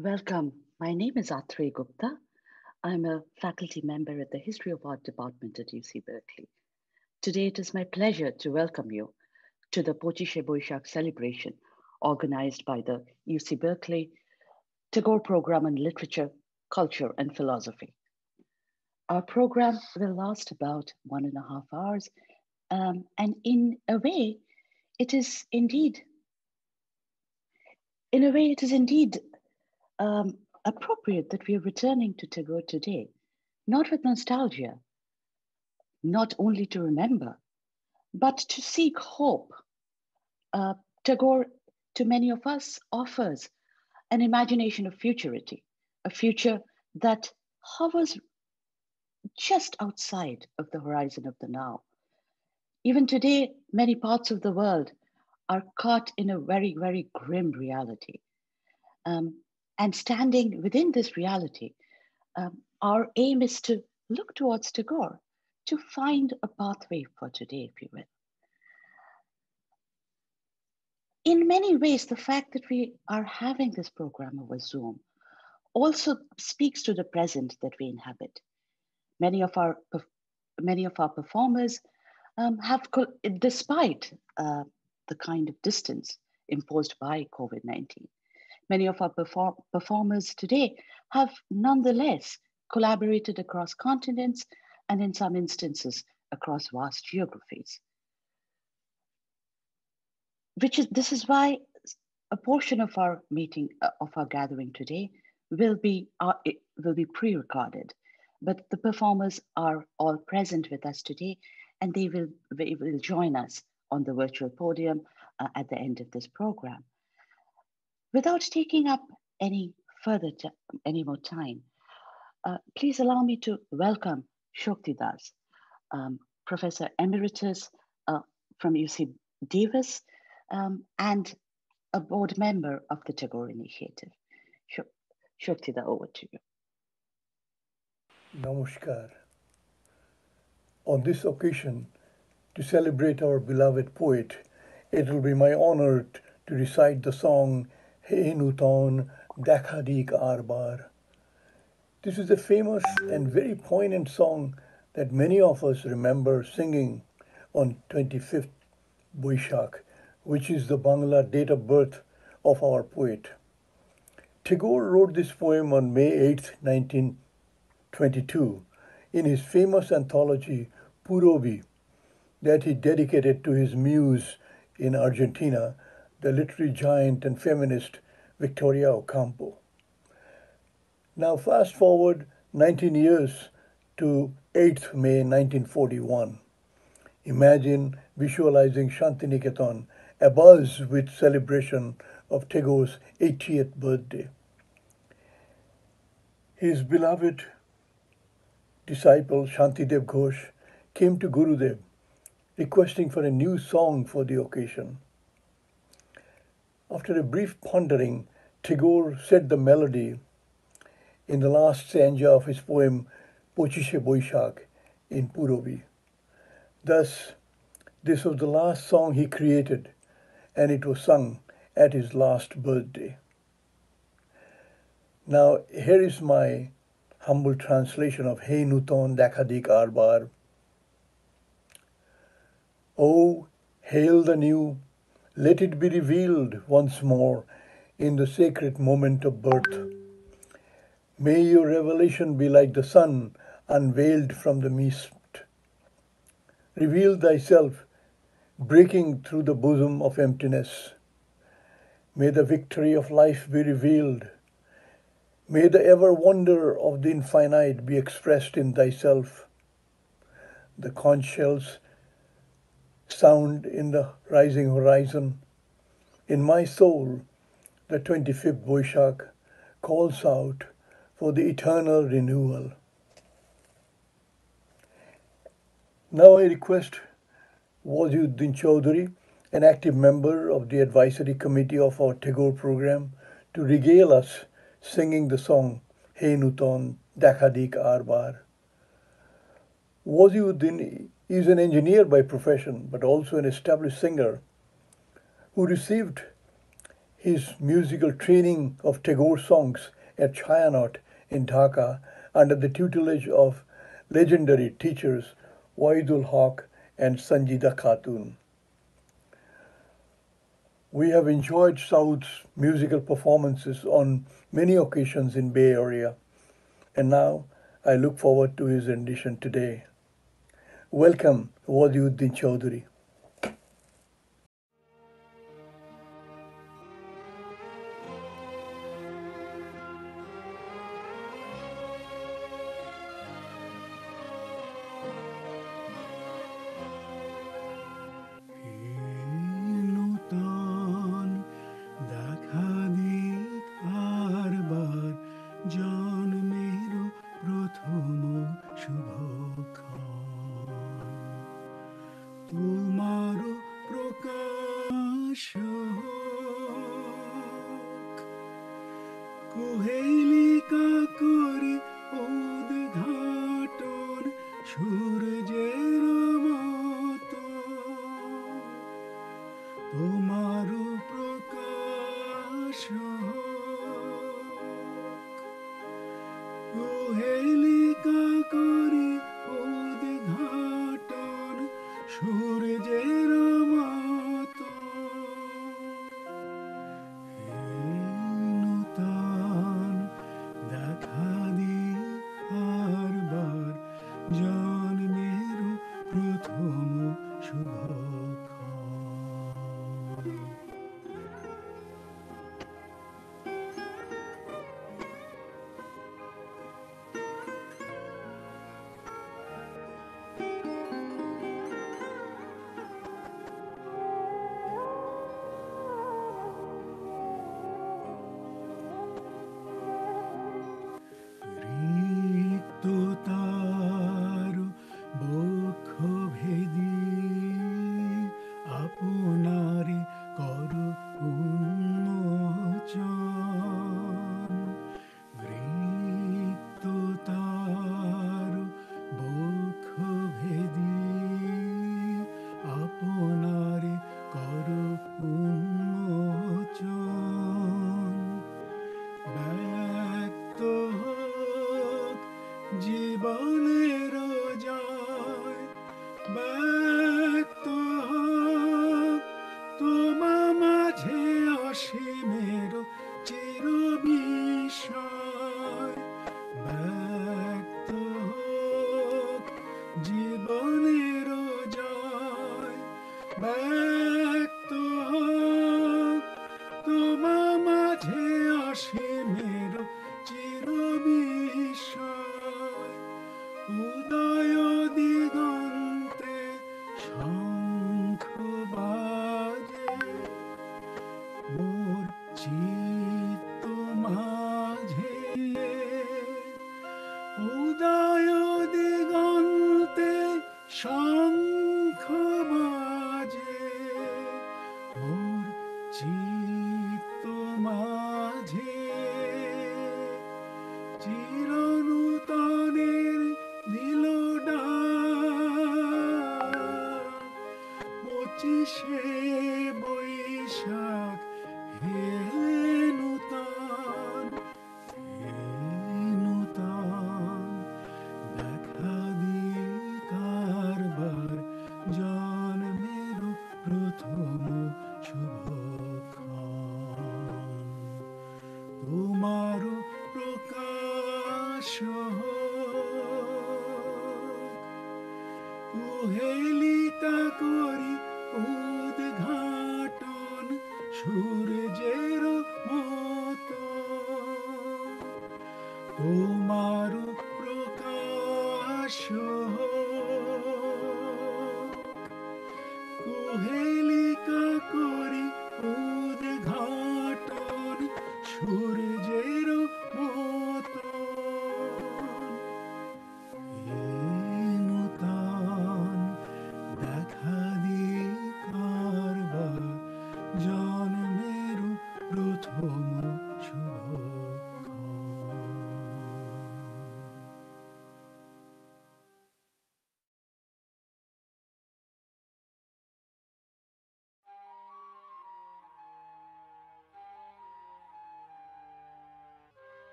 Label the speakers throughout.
Speaker 1: Welcome. My name is Atreyee Gupta. I'm a faculty member at the History of Art department at UC Berkeley. Today, it is my pleasure to welcome you to the Pochishe Boishakh celebration organized by the UC Berkeley Tagore Program in Literature, Culture, and Philosophy. Our program will last about one and a half hours, um, and in a way, it is indeed, in a way, it is indeed um, appropriate that we are returning to Tagore today, not with nostalgia, not only to remember, but to seek hope. Uh, Tagore, to many of us, offers an imagination of futurity, a future that hovers just outside of the horizon of the now. Even today, many parts of the world are caught in a very, very grim reality. Um, and standing within this reality, um, our aim is to look towards Tagore, to find a pathway for today, if you will. In many ways, the fact that we are having this program over Zoom also speaks to the present that we inhabit. Many of our, many of our performers um, have, despite uh, the kind of distance imposed by COVID 19, Many of our perform performers today have nonetheless collaborated across continents and in some instances across vast geographies. Which is, this is why a portion of our meeting, uh, of our gathering today will be, uh, will be pre-recorded, but the performers are all present with us today and they will, they will join us on the virtual podium uh, at the end of this program. Without taking up any further any more time, uh, please allow me to welcome Sakti Das, um, Professor Emeritus uh, from UC Davis um, and a board member of the Tagore Initiative. Sakti, over to you.
Speaker 2: Namaskar. On this occasion, to celebrate our beloved poet, it will be my honor to recite the song Hey Nutan, Dekha Dik Arbar. This is a famous and very poignant song that many of us remember singing on 25th Boishakh, which is the Bangla date of birth of our poet. Tagore wrote this poem on May 8, 1922, in his famous anthology Purabi, that he dedicated to his muse in Argentina, the literary giant and feminist Victoria Ocampo. Now, fast forward 19 years to 8th May 1941. Imagine visualizing Shantiniketan abuzz with celebration of Tagore's 80th birthday. His beloved disciple Shantidev Ghosh came to Gurudev requesting for a new song for the occasion. After a brief pondering, Tagore said the melody in the last stanza of his poem Pochishe Boishakh in Purabi. Thus, this was the last song he created, and it was sung at his last birthday. Now, here is my humble translation of Hey Nutan Dakadik Arbar. Oh, hail the new let it be revealed once more in the sacred moment of birth. May your revelation be like the sun unveiled from the mist. Reveal thyself, breaking through the bosom of emptiness. May the victory of life be revealed. May the ever wonder of the infinite be expressed in thyself. The conch shells sound in the rising horizon. In my soul, the 25th Boishakh calls out for the eternal renewal. Now I request Waziuddin Chowdhury, an active member of the advisory committee of our Tagore program, to regale us singing the song Hey Nutan Dakadik Arbar. Waziuddin is an engineer by profession, but also an established singer who received his musical training of Tagore songs at Chhayanaut in Dhaka under the tutelage of legendary teachers Wahidul Haque and Sanjida Khatun. We have enjoyed Saud's musical performances on many occasions in Bay Area, and now I look forward to his rendition today. Welcome, Waziuddin Chowdhury.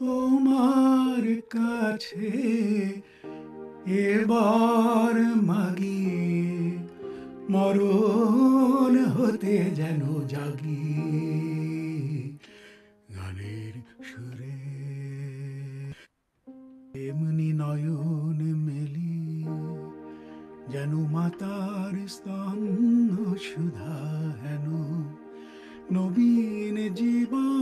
Speaker 3: তোমার কাছে এবার মাগি মরণ হতে যেন জাগি গানের সুরে এমনি নয়ন মেলি যেন মাতার স্তন্য সুধা হেন। নবীন জীবন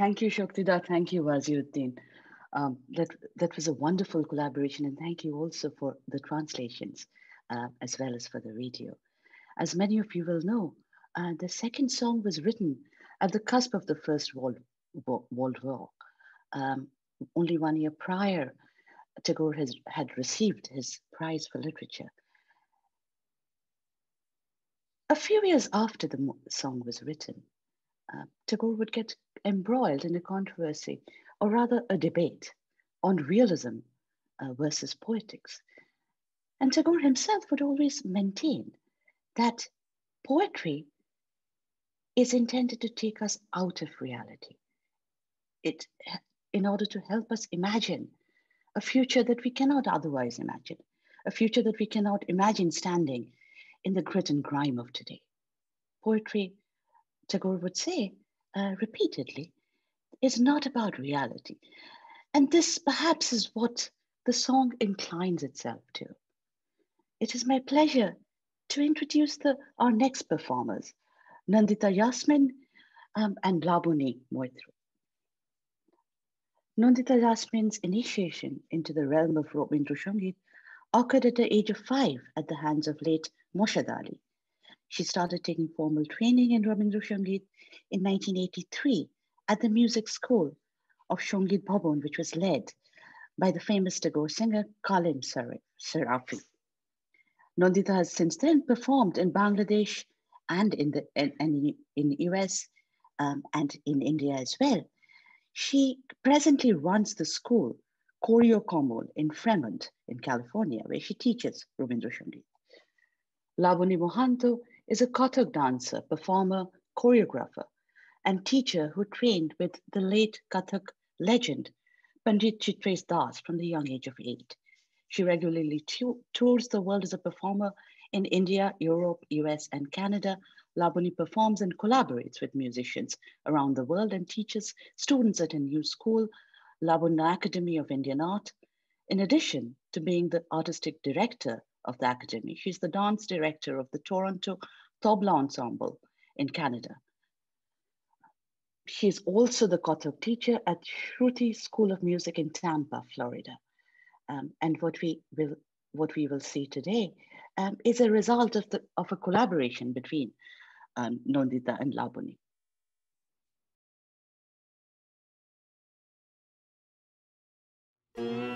Speaker 1: Thank you, Shaktida. Thank you, Waziruddin. Um, that, that was a wonderful collaboration, and thank you also for the translations uh, as well as for the radio. As many of you will know, uh, the second song was written at the cusp of the First World, World War. Um, only one year prior, Tagore has, had received his prize for literature. A few years after the song was written, uh, Tagore would get embroiled in a controversy, or rather a debate, on realism uh, versus poetics. And Tagore himself would always maintain that poetry is intended to take us out of reality. It, in order to help us imagine a future that we cannot otherwise imagine, a future that we cannot imagine standing in the grit and grime of today. Poetry, Tagore would say uh, repeatedly, is not about reality. And this perhaps is what the song inclines itself to. It is my pleasure to introduce the, our next performers, Nandita Yasmin um, and Labonee Moitru. Nandita Yasmin's initiation into the realm of Rabindra Sangeet occurred at the age of five at the hands of late Moshad Ali. She started taking formal training in Rabindra Sangeet in 1983 at the music school of Shangit Bhavan, which was led by the famous Tagore singer Kalim Sharafi. Nandita has since then performed in Bangladesh
Speaker 4: and in the and, and in US um, and in India as well. She presently runs the school Choreo Komol in Fremont in California, where she teaches Rabindra Sangeet. Labonee Mohanta is a Kathak dancer, performer, choreographer, and teacher who trained with the late Kathak legend Pandit Chitresh Das from the young age of eight. She regularly tours the world as a performer in India, Europe, US, and Canada. Labonee performs and collaborates with musicians around the world and teaches students at a new school, Labonee Academy of Indian Art. In addition to being the artistic director of the Academy. She's the dance director of the Toronto Tabla Ensemble in Canada. She's also the Kathak teacher at Shruti School of Music in Tampa, Florida. Um, and what we will what we will see today um, is a result of, the, of a collaboration between um, Nandita and Labonee. Mm -hmm.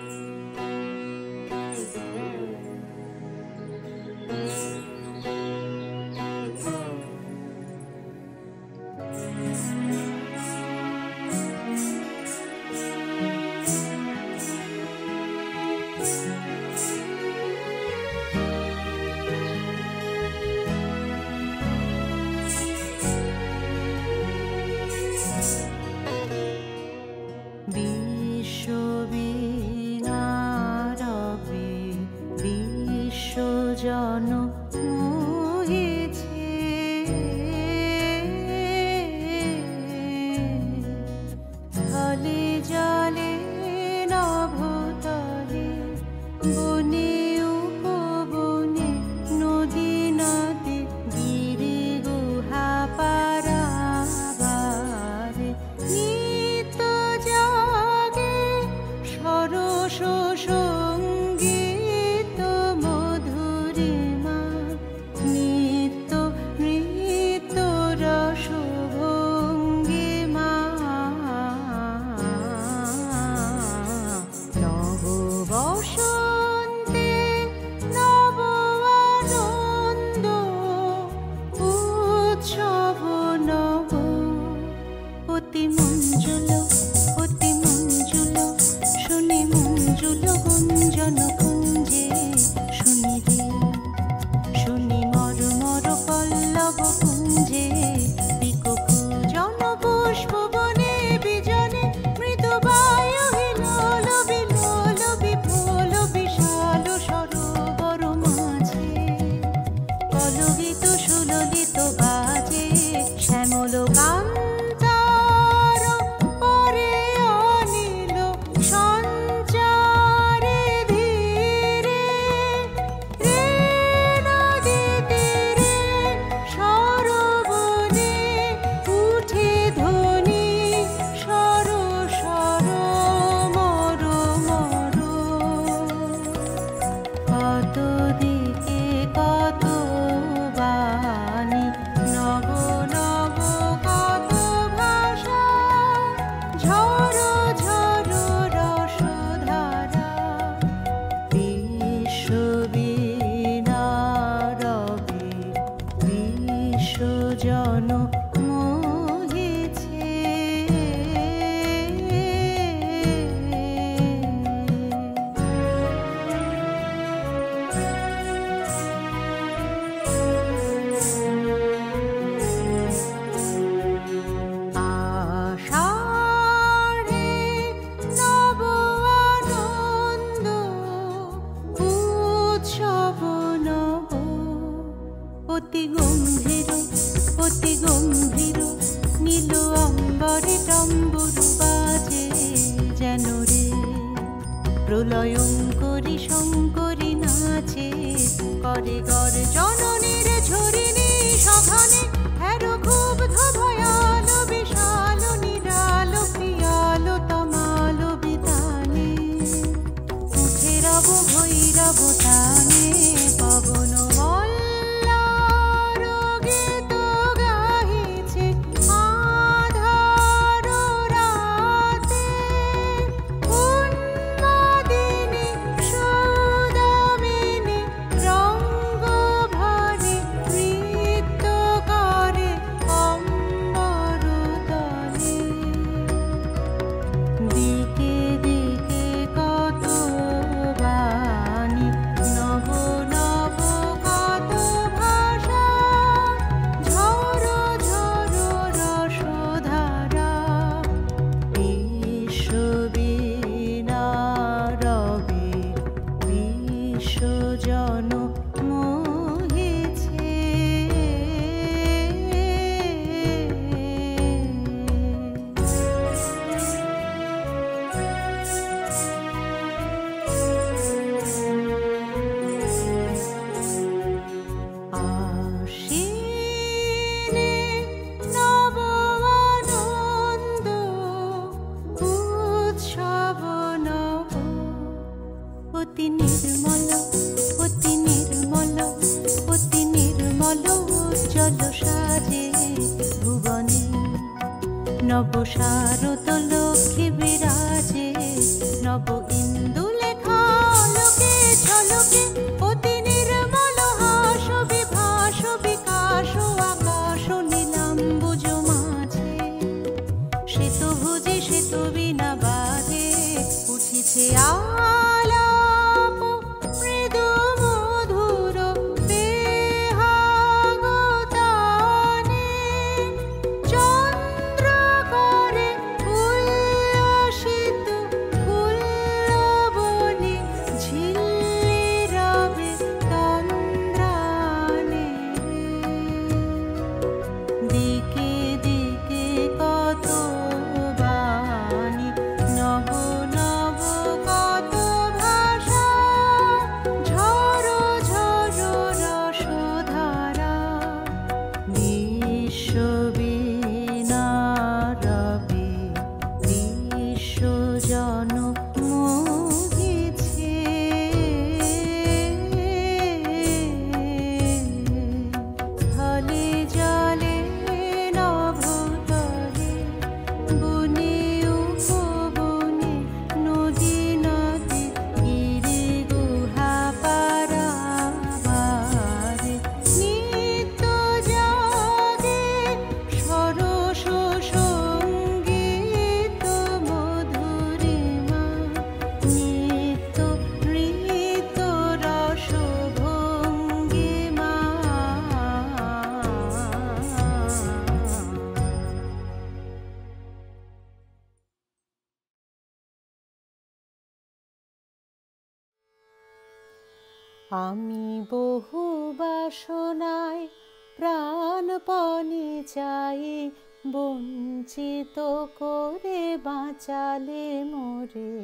Speaker 4: বাঁচালে মোরে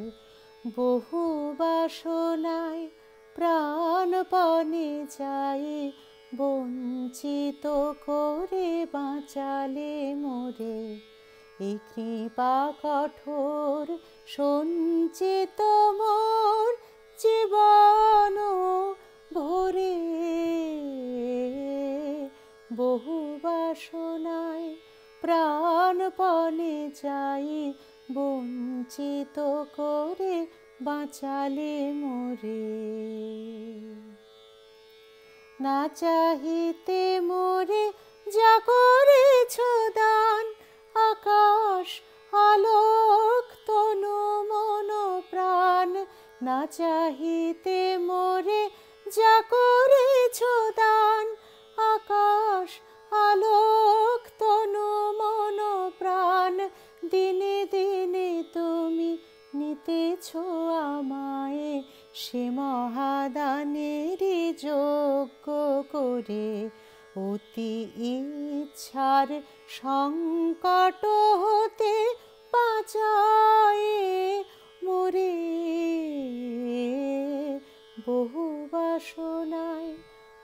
Speaker 4: বহু বাসনায় প্রাণপণে চাই বঞ্চিত করে বাঁচালে মোরে এই কৃপা কঠোর, সঞ্চিত মোর জীবন ভরে। বহু বাসনায় প্রাণপণে যাই বঞ্চিত করে বাঁচালে মোরে। না চাহিতে মোরে যা করেছ দান আকাশ আলোক তনু মন প্রাণ। না চাহিতে মোরে যা করেছ দান আকাশ আলোক তনু মন প্রাণ। দিনে দিনে তুমি নিতেছ আমায় সে মহাদানেরই যোগ্য করে। অতি ইচ্ছার সংকট হতে বাঁচায় মোরে। বহু বাসনায়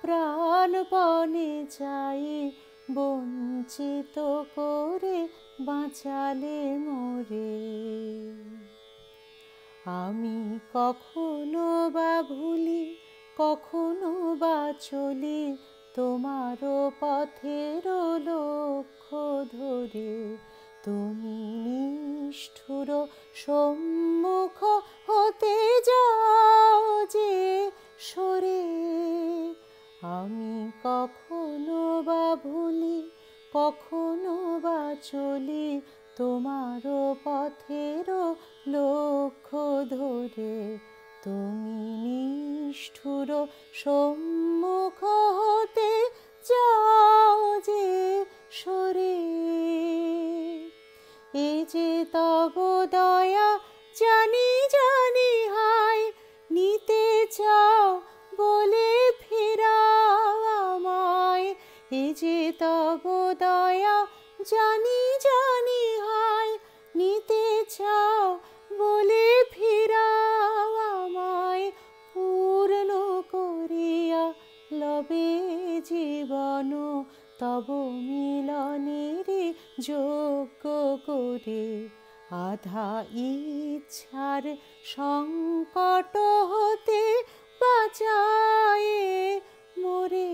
Speaker 4: প্রাণপণে যাই বঞ্চিত করে বাঁচালে মোরে। আমি কখনো বা ভুলি, কখনো বা চলি তোমারও পথের লক্ষ্য ধরে। তুমি নিষ্ঠুর সম্মুখ হতে যাও যে সরে। আমি কখনো বা ভুলি কখনো বা চলি তোমারও পথেরও লক্ষ্য ধরে। তুমি নিষ্ঠুর সম্মুখ হতে যাও যে সরে এই যে তব দয়া জানি জানি হায়, নিতে চাও বলে তব দয়া জানি জানি হায়, নিতে চাও বলে ফিরাও আমায়, পূর্ণ করিয়া লবে জীবন। তব মিলনের যোগ্য করে আধা ইচ্ছার সংকট হতে বাঁচায় মোরে।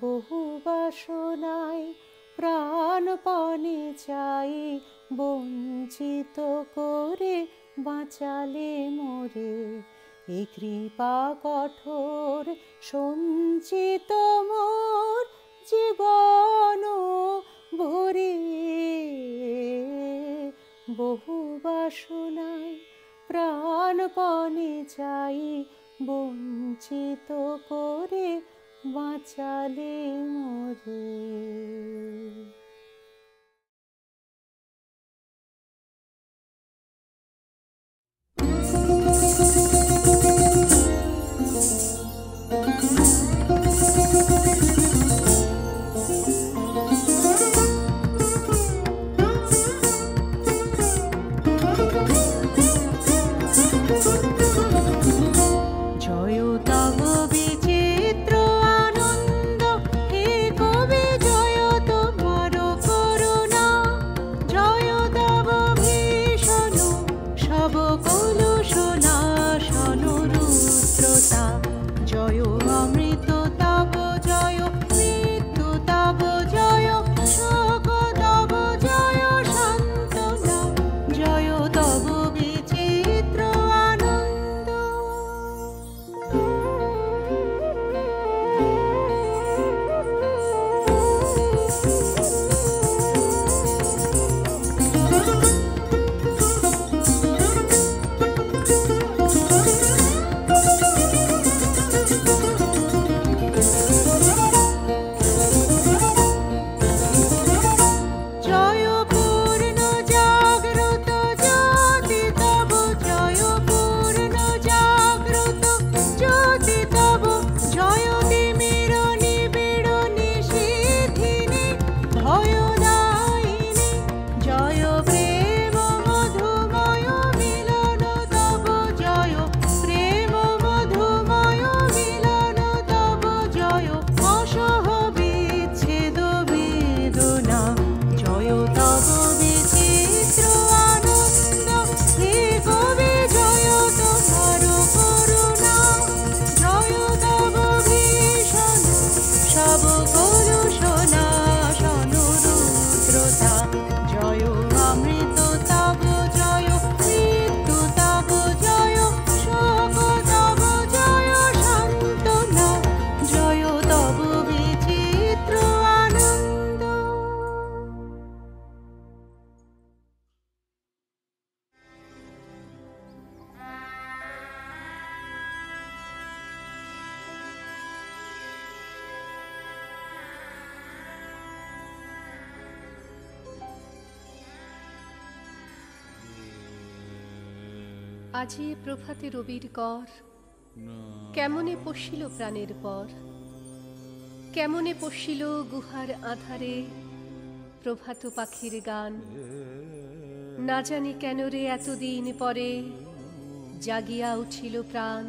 Speaker 4: বহু বাসনায় প্রাণপণে চাই, বঞ্চিত করে বাঁচালে মোরে। এ কৃপা কঠোর, সঞ্চিত মোর জীবন ভরে। বহু বাসনায় প্রাণপণে চাই, বঞ্চিত করে বাঁচালে মোরে
Speaker 5: রবির কর কেমনে পশিল প্রাণের পর? কেমনে পশিল গুহার আধারে? প্রভাত পাখির গান। না জানি কেন রে এতদিন পরে জাগিয়া উঠিল প্রাণ।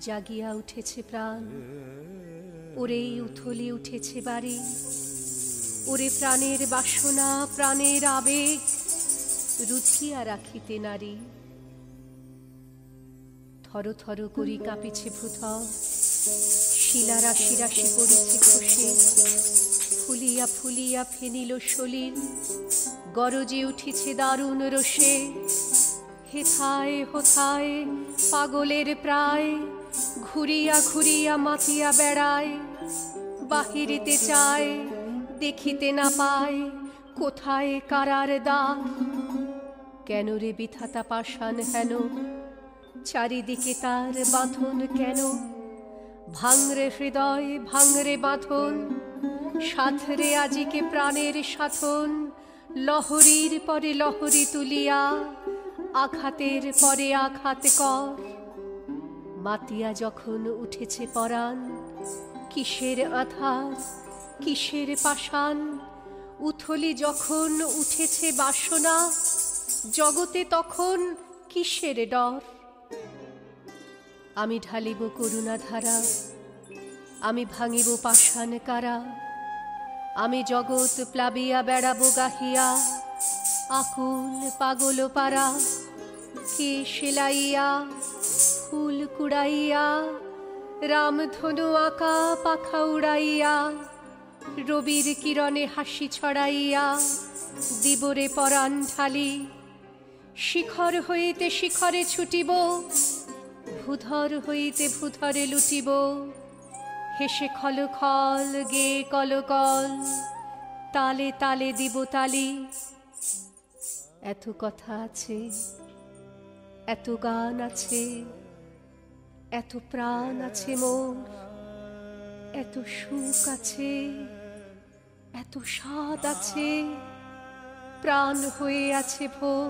Speaker 5: জাগিয়া উঠেছে প্রাণ। ওরেই উথলি উঠেছে বাড়ি। ওরে প্রাণের বাসনা, প্রাণের আবেগ রুচিয়া রাখিতে নারী। থর থর করি কাঁপিছে ভূথর শিলা রাশি রাশি পড়েছে খসে। ফুলিয়া ফুলিয়া ফেনিল সলিল। গরজে উঠিছে দারুণ রসে। হেথায় হোথায় পাগলের প্রায়। ঘুরিয়া ঘুরিয়া মাতিয়া বেড়ায়। বাহিরিতে চায়, দেখিতে না পায়। কোথায় কারার দ্বার কেন রে বিধাতা পাষাণ হেন? চারিদিকে তার বাঁধন কেন? ভাঙরে হৃদয়, ভাঙরে বাঁধন। সাথরে আজিকে প্রাণের সাথন লহরীর পরে লহরী তুলিয়া, আঘাতের পরে আঘাত কর। মাতিয়া যখন উঠেছে পরাণ, কিসের আধার, কিসের পাষাণ? উথলি যখন উঠেছে বাসনা, জগতে তখন কিসের ডর? আমি ঢালিব করুণা ধারা আমি ভাঙিব পাষাণ কারা, আমি জগৎ প্লাবিয়া বেড়াবো গাহিয়া, আকুল পাগল পারা, কে সেলাইয়া ফুল কুড়াইয়া রামধনু আঁকা পাখা উড়াইয়া, রবির কিরণে হাসি ছড়াইয়া, দিবরে পরাণ ঢালি, শিখর হইতে শিখরে ছুটিব ভূধর হইতে ভূধরে লুটিব। হেসে খল খল, গে কল কল, তালে তালে দিব তালি। এত কথা আছে, এত গান আছে, এত প্রাণ আছে মোর, এত সুখ আছে, এত স্বাদ আছে, প্রাণ হয়ে আছে ভোর।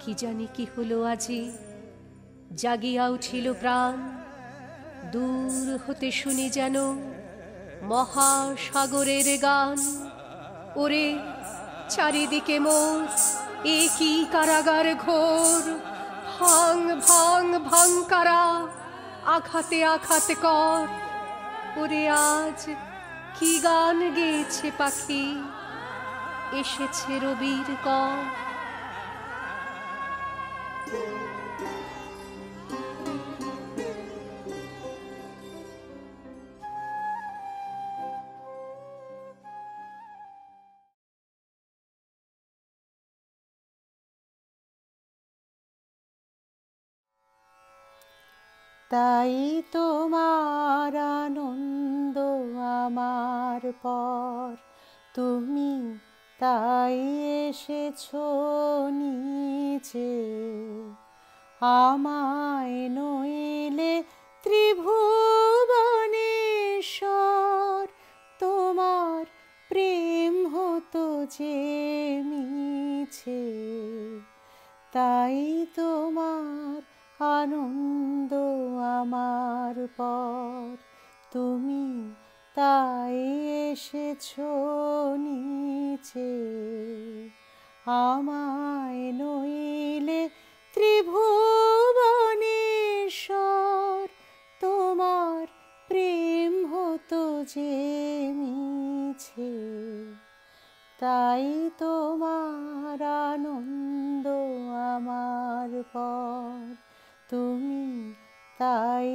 Speaker 5: কি জানি কি হলো আজি? জাগিয়া উঠিল প্রাণ। দূর হতে শুনি যেন মহাসাগরের গান। ওরে, চারিদিকে মোর এ কি কারাগার ঘোর। ভাং ভাং ভাং কারা, আঘাতে আঘাত কর। ওরে, আজ কি গান গেয়েছে পাখি? এসেছে রবির কর।
Speaker 4: তাই তোমার আনন্দ আমার পর। তুমি তাই এসেছ নিচে, আমায় নইলে ত্রিভুবনেশ্বর। তোমার প্রেম হতো যে মিছে, তাই তোমার আনন্দ আমার পর তুমি তাই এসেছ নিচে। আমায় নইলে ত্রিভুবনেশ্বর। তোমার প্রেম হতো যে মিছে। তাই তোমার আনন্দ আমার পর তুমি তাই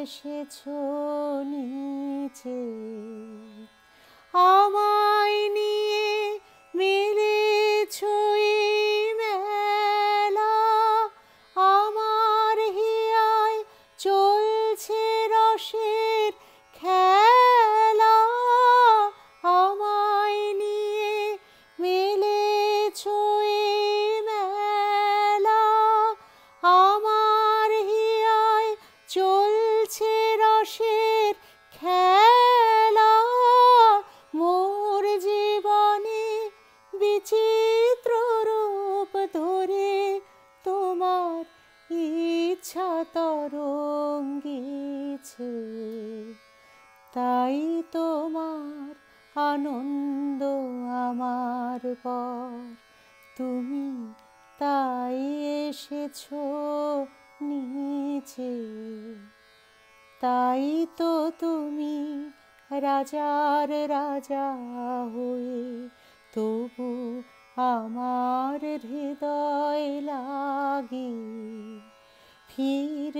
Speaker 4: এসেছ নিচে। আমায় নিয়ে মেলেছ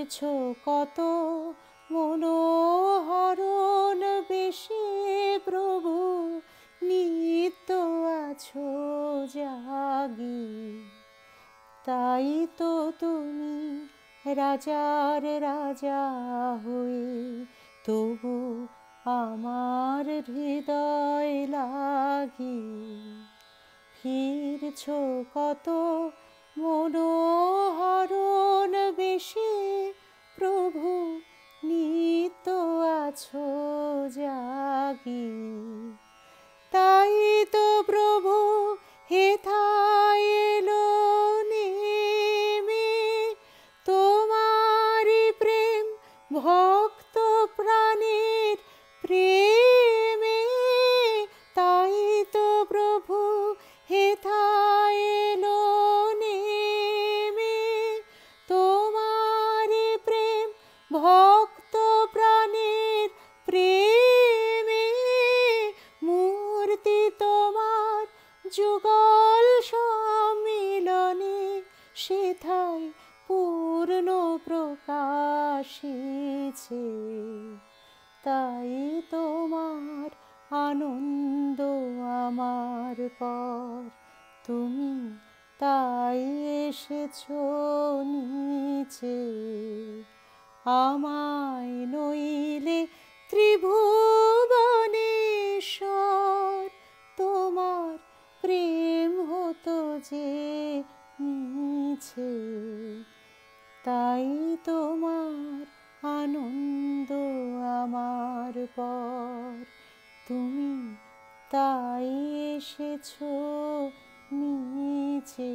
Speaker 4: ফিরছ কত মনোহরণ বেশি প্রভু, নিত্য আছো জাগি। তাই তো তুমি রাজার রাজা হয়ে তবু আমার হৃদয় লাগি। ফিরছ কত মনোহরণ বেশি প্রভু নিত্য আছো জাগি। তাই তোমার
Speaker 6: আনন্দ আমার পর। তুমি তাই এসেছ নিচে।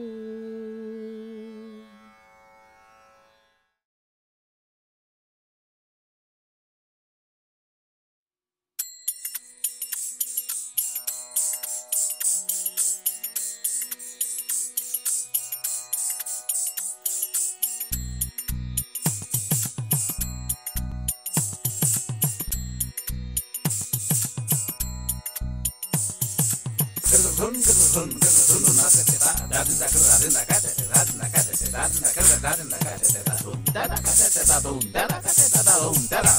Speaker 4: that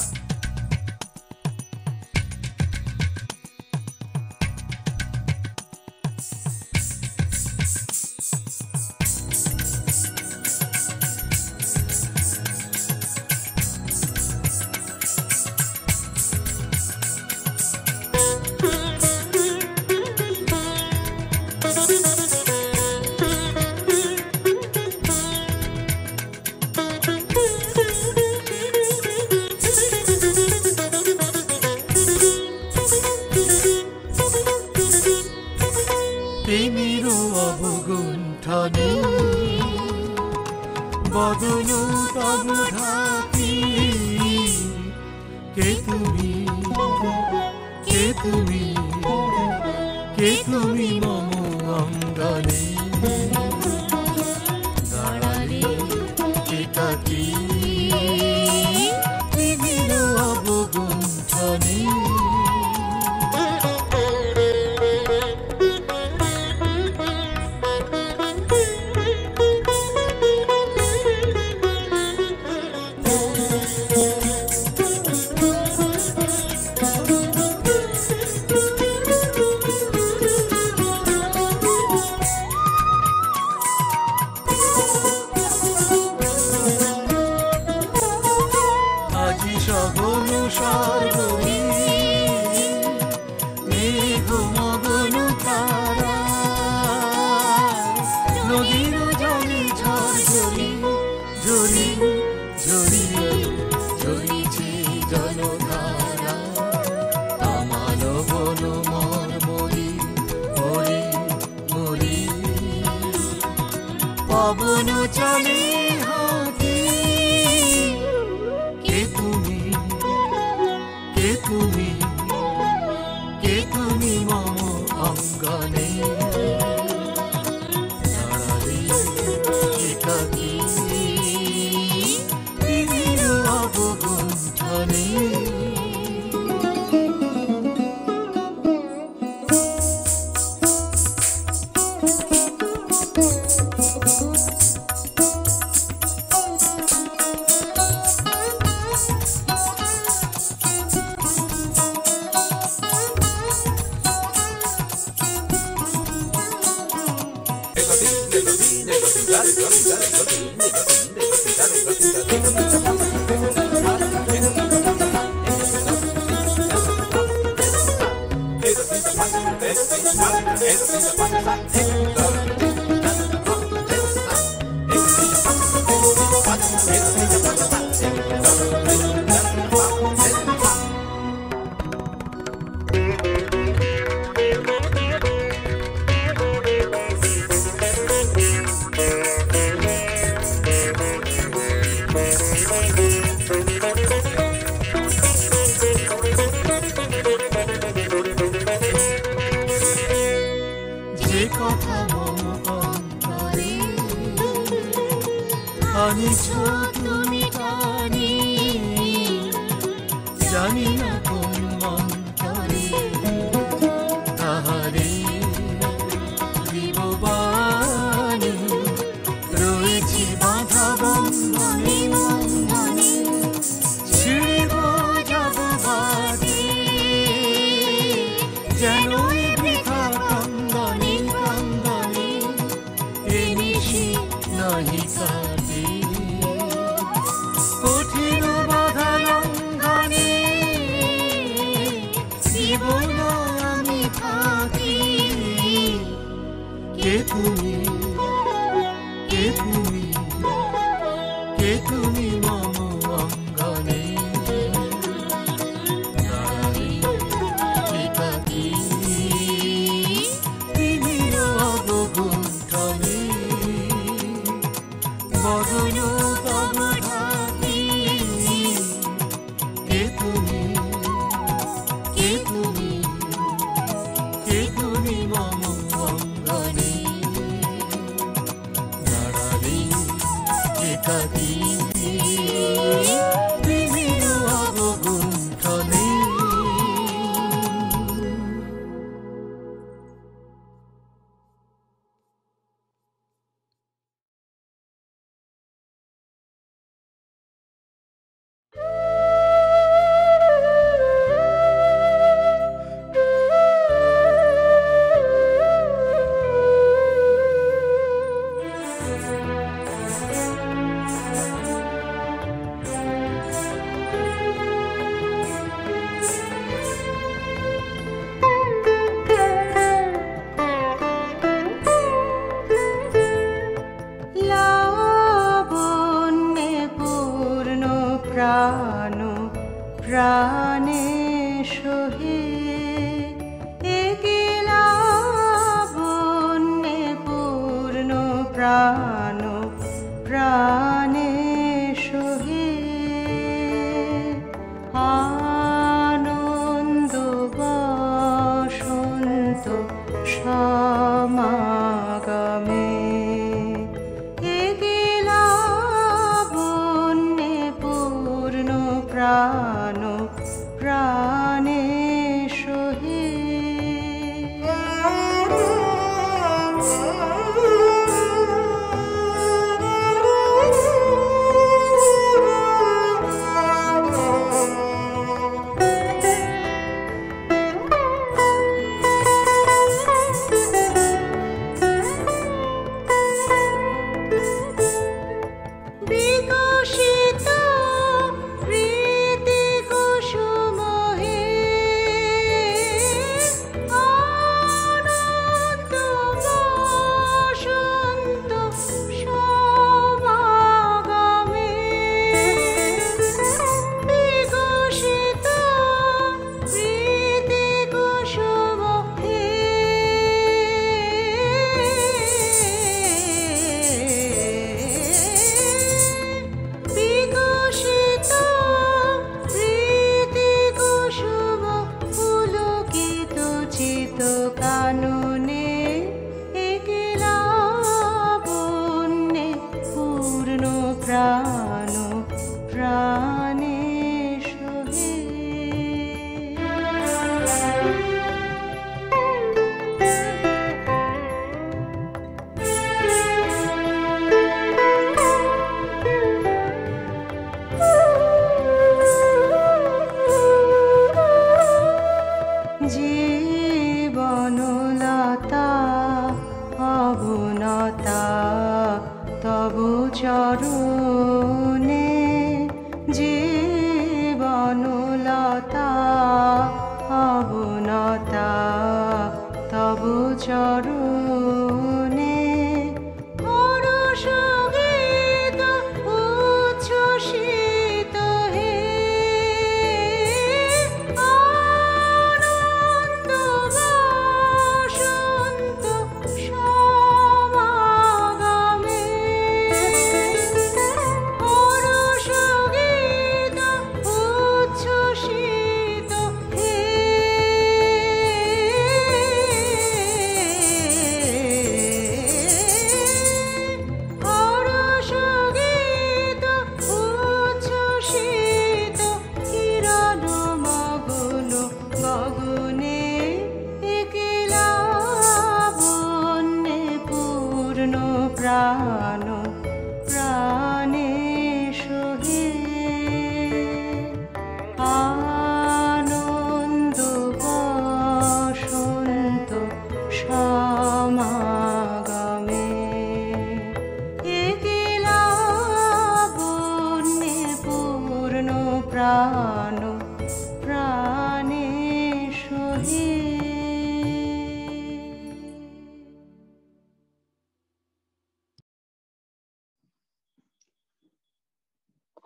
Speaker 4: Hey.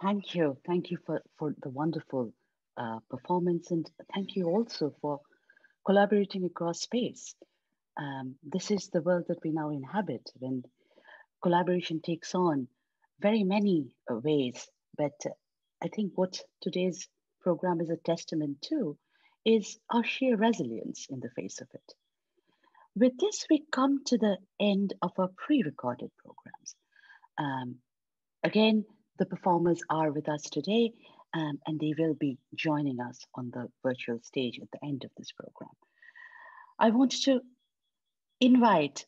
Speaker 1: Thank you. Thank you for, for the wonderful uh, performance. And thank you also for collaborating across space. Um, this is the world that we now inhabit when collaboration takes on very many uh, ways. But uh, I think what today's program is a testament to is our sheer resilience in the face of it. With this, we come to the end of our pre recorded programs. Um, again, the performers are with us today, um, and they will be joining us on the virtual stage at the end of this program. I want to invite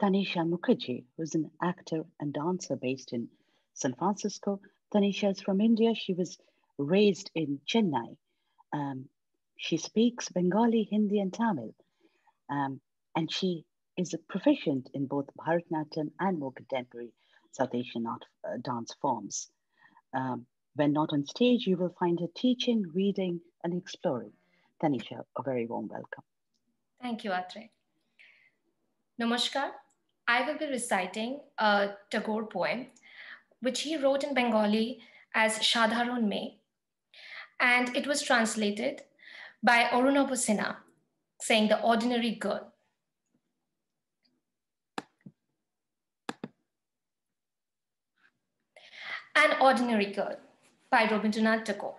Speaker 1: Tannistha Mukherjee, who's an actor and dancer based in San Francisco. Tannistha is from India. She was raised in Chennai. Um, she speaks Bengali, Hindi, and Tamil. Um, and she is proficient in both Bharatanatyam and more contemporary South Asian art, uh, dance forms. Um, when not on stage, you will find her teaching, reading, and exploring. Tannistha, a very warm welcome.
Speaker 7: Thank you, Atre. Namaskar. I will be reciting a Tagore poem, which he wrote in Bengali as Shadharon Me, and it was translated by Arunabha Sinha, saying The Ordinary Girl. An Ordinary Girl by Rabindranath Tagore.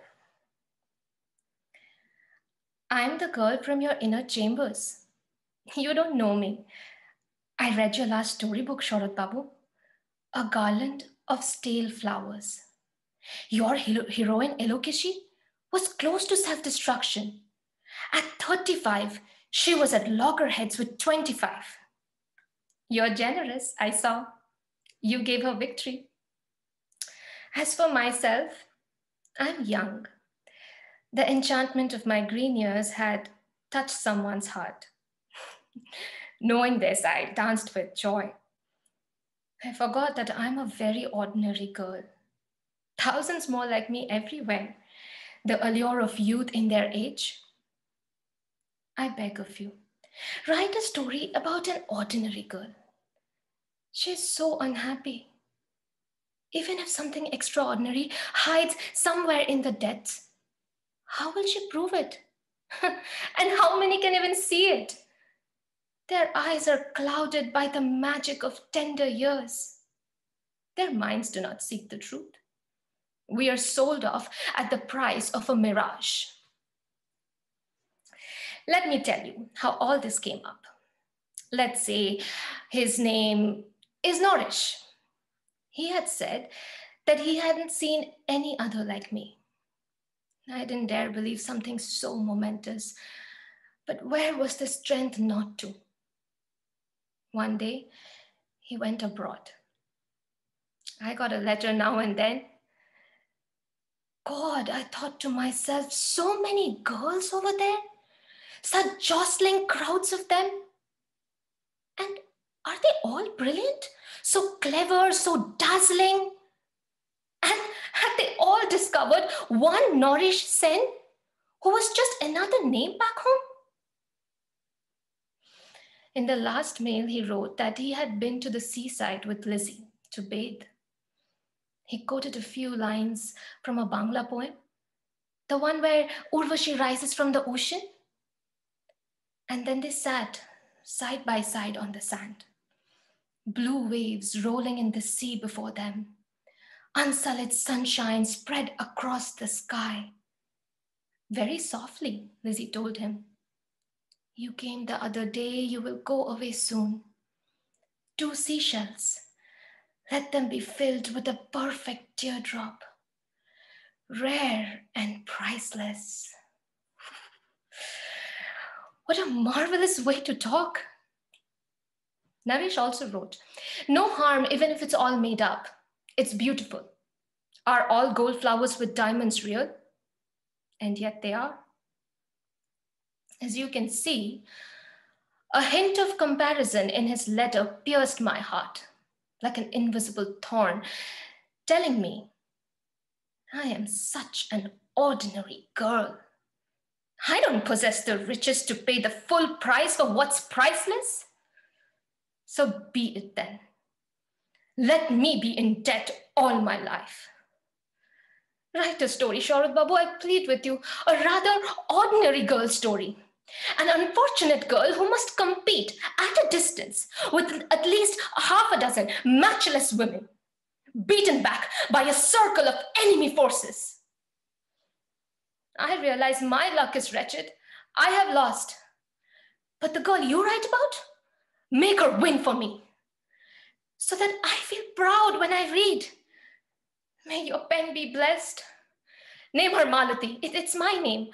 Speaker 7: I'm the girl from your inner chambers. You don't know me. I read your last storybook, Sharad Babu. A garland of stale flowers. Your hero- heroine, Elokeshi, was close to self destruction. At 35, she was at loggerheads with 25. You're generous, I saw. You gave her victory. As for myself, I'm young. The enchantment of my green years had touched someone's heart. Knowing this, I danced with joy. I forgot that I'm a very ordinary girl. Thousands more like me everywhere. The allure of youth in their age. I beg of you, write a story about an ordinary girl. She's so unhappy even if something extraordinary hides somewhere in the depths, how will she prove it? and how many can even see it? Their eyes are clouded by the magic of tender years. Their minds do not seek the truth. We are sold off at the price of a mirage. Let me tell you how all this came up. Let's say his name is Naresh. He had said that he hadn't seen any other like me. I didn't dare believe something so momentous, but where was the strength not to? One day, he went abroad. I got a letter now and then. God, I thought to myself, so many girls over there, such jostling crowds of them. And are they all brilliant? so clever, so dazzling. And had they all discovered one Naresh Sen who was just another name back home? In the last mail, he wrote that he had been to the seaside with Lizzie to bathe. He quoted a few lines from a Bangla poem, the one where Urvashi rises from the ocean. And then they sat side by side on the sand blue waves rolling in the sea before them, unsullied sunshine spread across the sky. Very softly, Lizzie told him. You came the other day, you will go away soon. Two seashells, let them be filled with a perfect teardrop, rare and priceless. What a marvelous way to talk. Naresh also wrote, No harm, even if it's all made up. It's beautiful. Are all gold flowers with diamonds real? And yet they are. As you can see, a hint of comparison in his letter pierced my heart like an invisible thorn, telling me, I am such an ordinary girl. I don't possess the riches to pay the full price for what's priceless. So be it then. Let me be in debt all my life. Write a story, Sharad Babu, I plead with you. A rather ordinary girl story. An unfortunate girl who must compete at a distance with at least half a dozen matchless women, beaten back by a circle of enemy forces. I realize my luck is wretched. I have lost. But the girl you write about, make her win for me. So that I feel proud when I read. May your pen be blessed. Name her Malati. It, it's my name.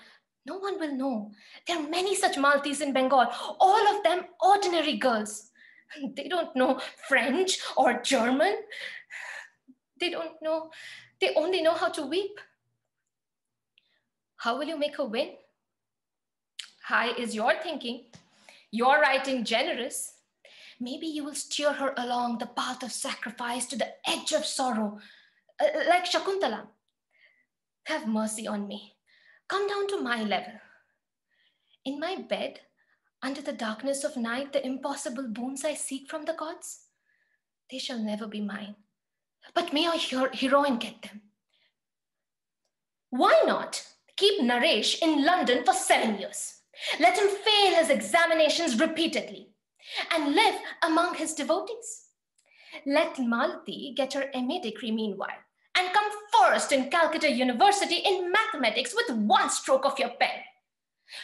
Speaker 7: No one will know. There are many such Malatis in Bengal, all of them ordinary girls. They don't know French or German. They don't know, they only know how to weep. How will you make her win? High is your thinking. You're writing generous. Maybe you will steer her along the path of sacrifice to the edge of sorrow, uh, like Shakuntala. Have mercy on me. Come down to my level. In my bed, under the darkness of night, the impossible boons I seek from the gods, they shall never be mine. But may our heroine get them. Why not keep Naresh in London for seven years? Let him fail his examinations repeatedly and live among his devotees. Let Malati get her MA degree meanwhile and come first in Calcutta University in mathematics with one stroke of your pen.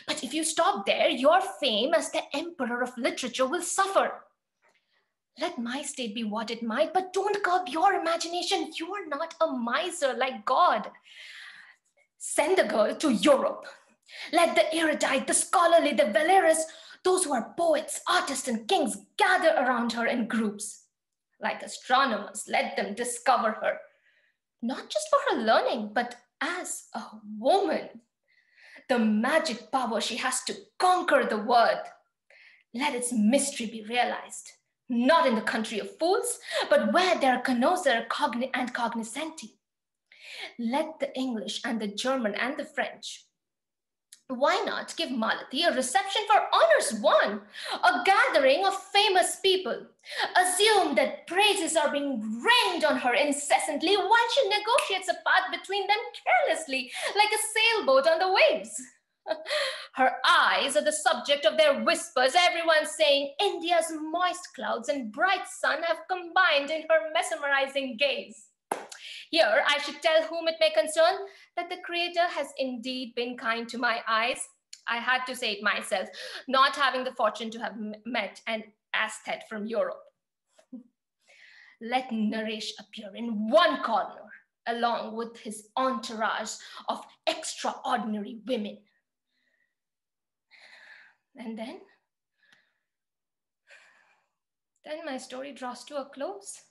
Speaker 7: But if you stop there, your fame as the emperor of literature will suffer. Let my state be what it might, but don't curb your imagination. You are not a miser like God. Send the girl to Europe. Let the erudite, the scholarly, the valorous, those who are poets, artists, and kings gather around her in groups. Like astronomers, let them discover her not just for her learning, but as a woman. The magic power she has to conquer the world. Let its mystery be realized, not in the country of fools, but where there are connoisseurs cogn- and cognoscenti. Let the English and the German and the French why not give Malati a reception for honors one, a gathering of famous people? Assume that praises are being rained on her incessantly while she negotiates a path between them carelessly, like a sailboat on the waves. her eyes are the subject of their whispers, everyone saying India's moist clouds and bright sun have combined in her mesmerizing gaze. Here, I should tell whom it may concern that the Creator has indeed been kind to my eyes. I had to say it myself, not having the fortune to have met an aesthete from Europe. Let Naresh appear in one corner, along with his entourage of extraordinary women. And then, then my story draws to a close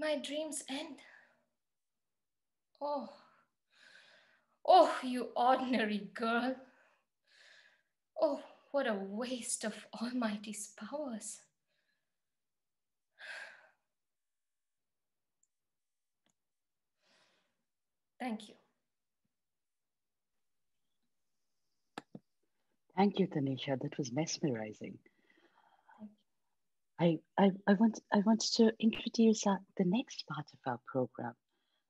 Speaker 7: my dreams end. Oh, oh, you ordinary girl. Oh, what a waste of Almighty's powers. Thank you.
Speaker 1: Thank you, Tannistha. That was mesmerizing. I, I, I, want, I want to introduce uh, the next part of our program.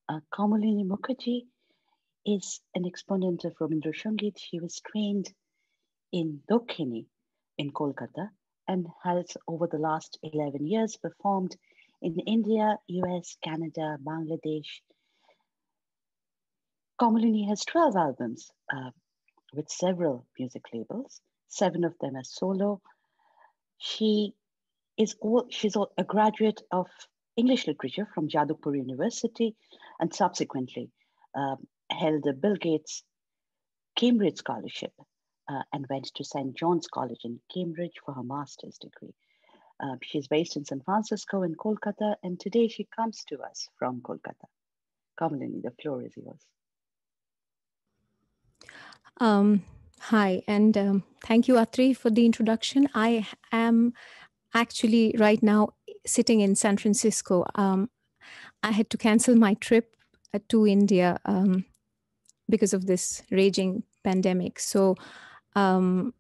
Speaker 1: Uh, Kamalini Mukherji is an exponent of Rabindra Sangeet. She was trained in Dakshinee in Kolkata and has over the last 11 years performed in India, US, Canada, Bangladesh. Kamalini has 12 albums uh, with several music labels, seven of them as solo. She is all, she's a graduate of English literature from Jadavpur University and subsequently um, held a Bill Gates Cambridge Scholarship uh, and went to St. John's College in Cambridge for her master's degree. Uh, she's based in San Francisco in Kolkata, and today she comes to us from Kolkata. Kamalini, the floor is yours.
Speaker 8: Um, hi, and um, thank you, Atri, for the introduction. I am actually right now sitting in San Francisco. Um, I had to cancel my trip uh, to India um, because of this raging pandemic. So um,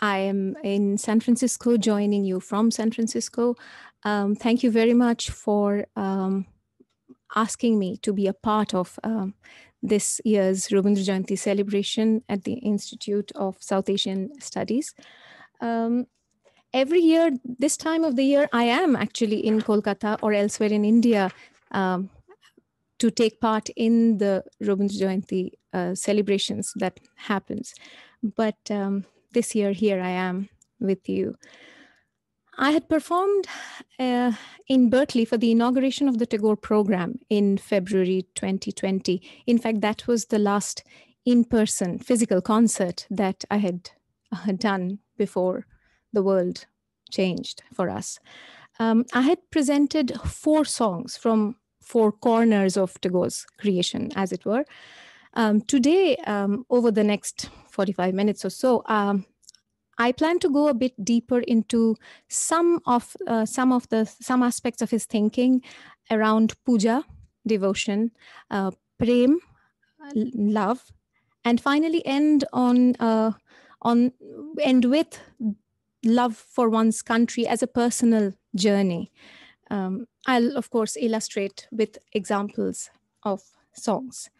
Speaker 8: I am in San Francisco, joining you from San Francisco. Um, thank you very much for um, asking me to be a part of um, this year's Rabindra Jayanti celebration at the Institute of South Asian Studies. Um, every year, this time of the year, I am actually in Kolkata or elsewhere in India um, to take part in the Rabindra Jayanti uh, celebrations that happens. But um, this year, here I am with you. I had performed uh, in Berkeley for the inauguration of the Tagore program in February 2020. In fact, that was the last in person physical concert that I had uh, done before the world changed for us. Um, I had presented four songs from four corners of Tagore's creation, as it were. Um, today, um, over the next 45 minutes or so, um, I plan to go a bit deeper into some of uh, some of the some aspects of his thinking around puja, devotion, uh, prem, love, and finally end on uh, on end with love for one's country as a personal journey. Um, I'll of course illustrate with examples of songs.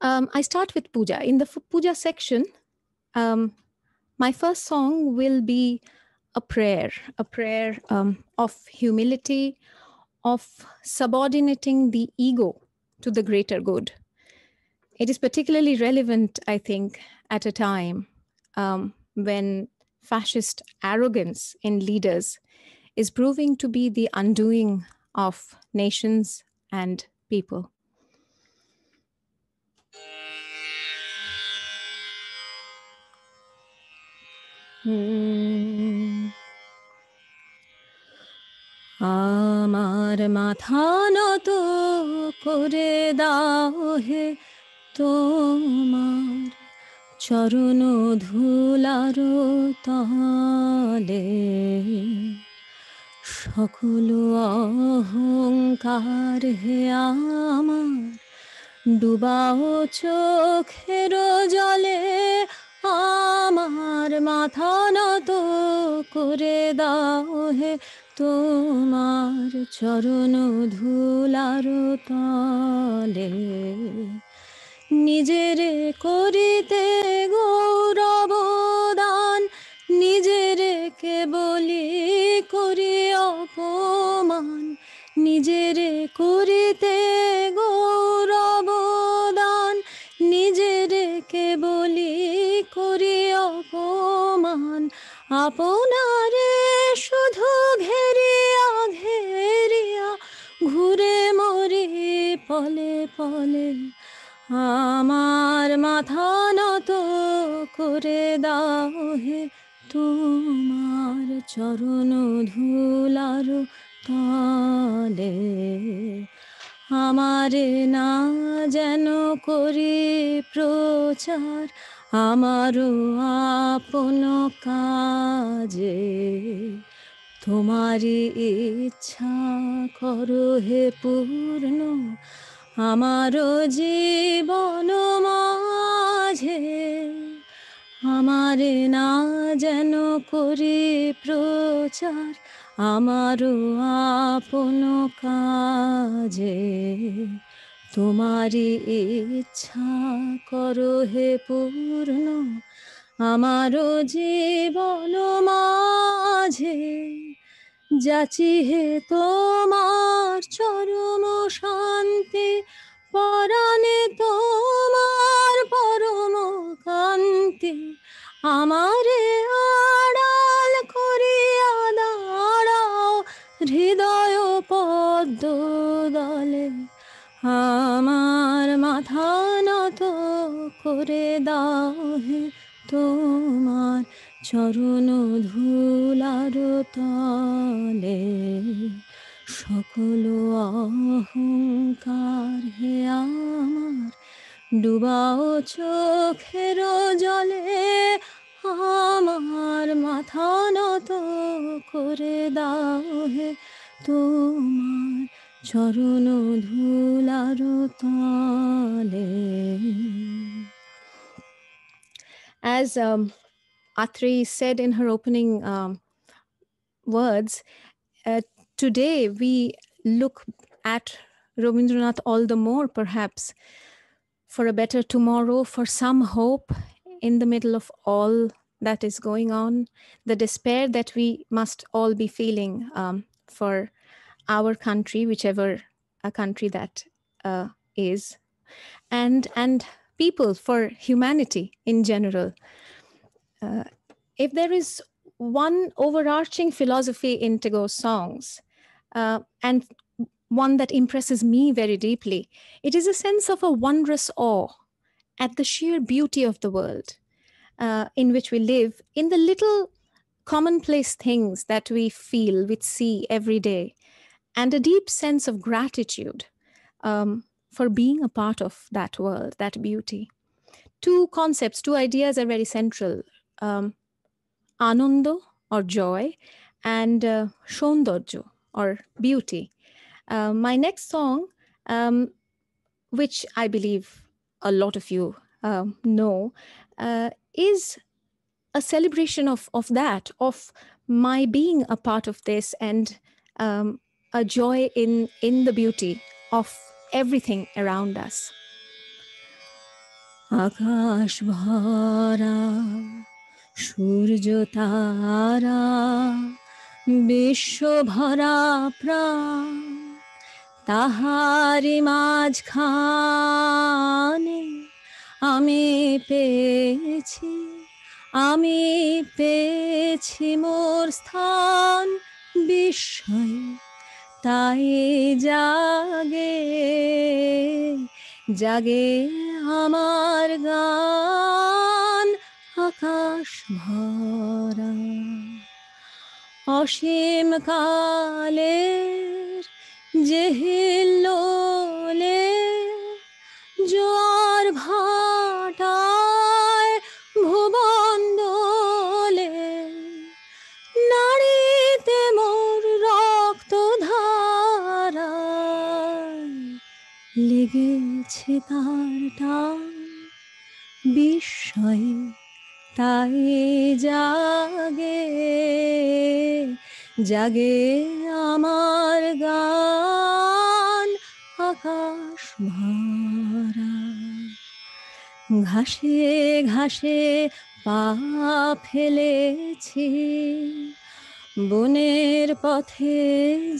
Speaker 8: Um, I start with puja. In the puja section, um, my first song will be a prayer, a prayer um, of humility, of subordinating the ego to the greater good. It is particularly relevant, I think, at a time um, when fascist arrogance in leaders is proving to be the undoing of nations and people. আমার মাথা নত করে দাও হে তোমার চরণ ধুলার তলে সকল অহংকার হে আমার। ডুবাও চোখের জলে আমার মাথা নত করে দাও হে তোমার চরণ ধুলার তলে। নিজের করিতে গৌরবদান নিজের কে বলি করি অপমান, নিজের করিতে গৌরবদান নিজের কে বলি করি অপমান। আপনারে শুধু ঘেরিয়া ঘেরিয়া, ঘুরে মরি পলে পলে আমার মাথা নত করে দাও হে তোমার চরণ ধুলার তলে। আমারে না যেন করি প্রচার, আমারও আপন কাজে। তোমারই ইচ্ছা করো হে পূর্ণ আমারও জীবন মাঝে, আমারে না যেন করি প্রচার, আমারও আপন কাজে। তোমারই ইচ্ছা করো হে পূর্ণ, আমারও জীবন মাঝে। যাচি হে তোমার চরম শান্তি, পরাণে তোমার পরম কান্তি। আমারে আড়াল করিয়া দাঁড়াও, হৃদয় পদ্ম দলে। আমার মাথা নত করে দাও হে তোমার চরণ ধুলার তলে সকল অহংকার হে আমার। ডুবাও চোখের জলে আমার মাথা নত করে দাও হে তোমার চরণ ধুলার তলে। As um, Atreyee said in her opening um, words, uh, today we look at Rabindranath all the more, perhaps, for a better tomorrow, for some hope in the middle of all that is going on, the despair that we must all be feeling um, for our country, whichever a country that uh, is, and and people for humanity in general. Uh, if there is one overarching philosophy in Tagore's songs, uh, and one that impresses me very deeply, it is a sense of a wondrous awe at the sheer beauty of the world uh, in which we live, in the little commonplace things that we feel, we see every day, and a deep sense of gratitude um, for being a part of that world, that beauty. Two concepts, two ideas are very central um, or joy and uh, shondorjo or beauty. Uh, my next song, um, which I believe a lot of you uh, know, uh, is a celebration of, of that, of my being a part of this and um, a joy in, in the beauty of everything around us. Akash Bhara. সূর্য তারা বিশ্ব ভরা প্রাণ তাহারি মাঝখানে আমি পেয়েছি আমি পেয়েছি মোর স্থান বিস্ময়, তাই জাগে জাগে আমার গান। আকাশ ভরা অসীম কালের যে জোয়ার ভাটায় ভুবন দোলে নারীতে মোর রক্ত ধারায় লেগেছে তার টান বিস্ময়ে। তাই জাগে জাগে আমার গান আকাশ ভরা। ঘাসে ঘাসে পা ফেলেছি, বনের পথে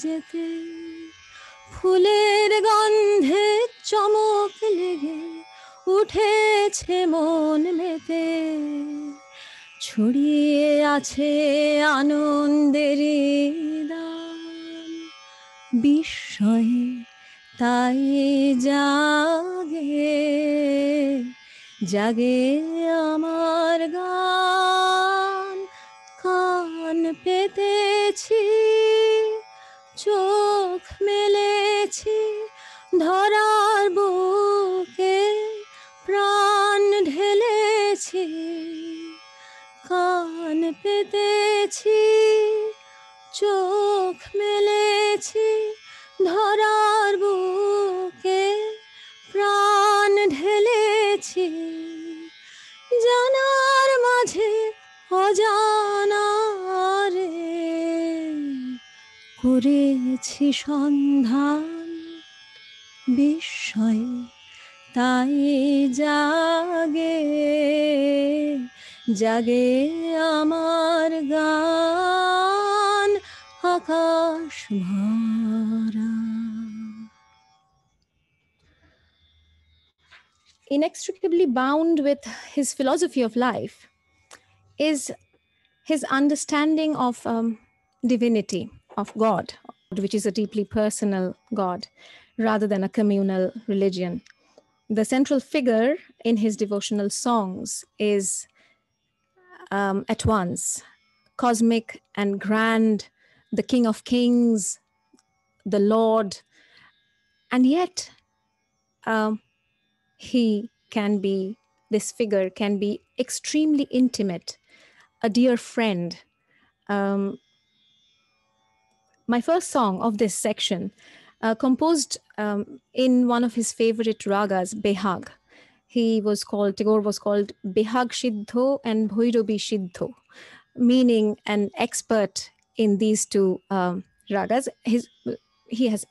Speaker 8: যেতে ফুলের গন্ধে চমক লেগে উঠেছে মন মেতে, ছড়িয়ে আছে আনন্দের বিস্ময়ে তাই জাগে জাগে আমার গান। কান পেতেছি, চোখ মেলেছি, ধরার বুকে পেতেছি চোখ মেলেছি ধরার বুকে, প্রাণ ঢেলেছি। জানার মাঝে অজানারে করেছি সন্ধান, বিস্ময়ে তাই জাগে। জাগে আমার গান আকাশ ভরা inextricably bound with his philosophy of life is his understanding of um, divinity, of God, which is a deeply personal God rather than a communal religion. The central figure in his devotional songs is um, at once cosmic and grand, the King of Kings, the Lord, and yet um, he can be, this figure can be extremely intimate, a dear friend. Um, my first song of this section, uh, composed um, in one of his favorite ragas, Behag. He was called, Tagore was called Behag Siddho and Bhairavi Siddho, meaning an expert in these two um, ragas. His, he has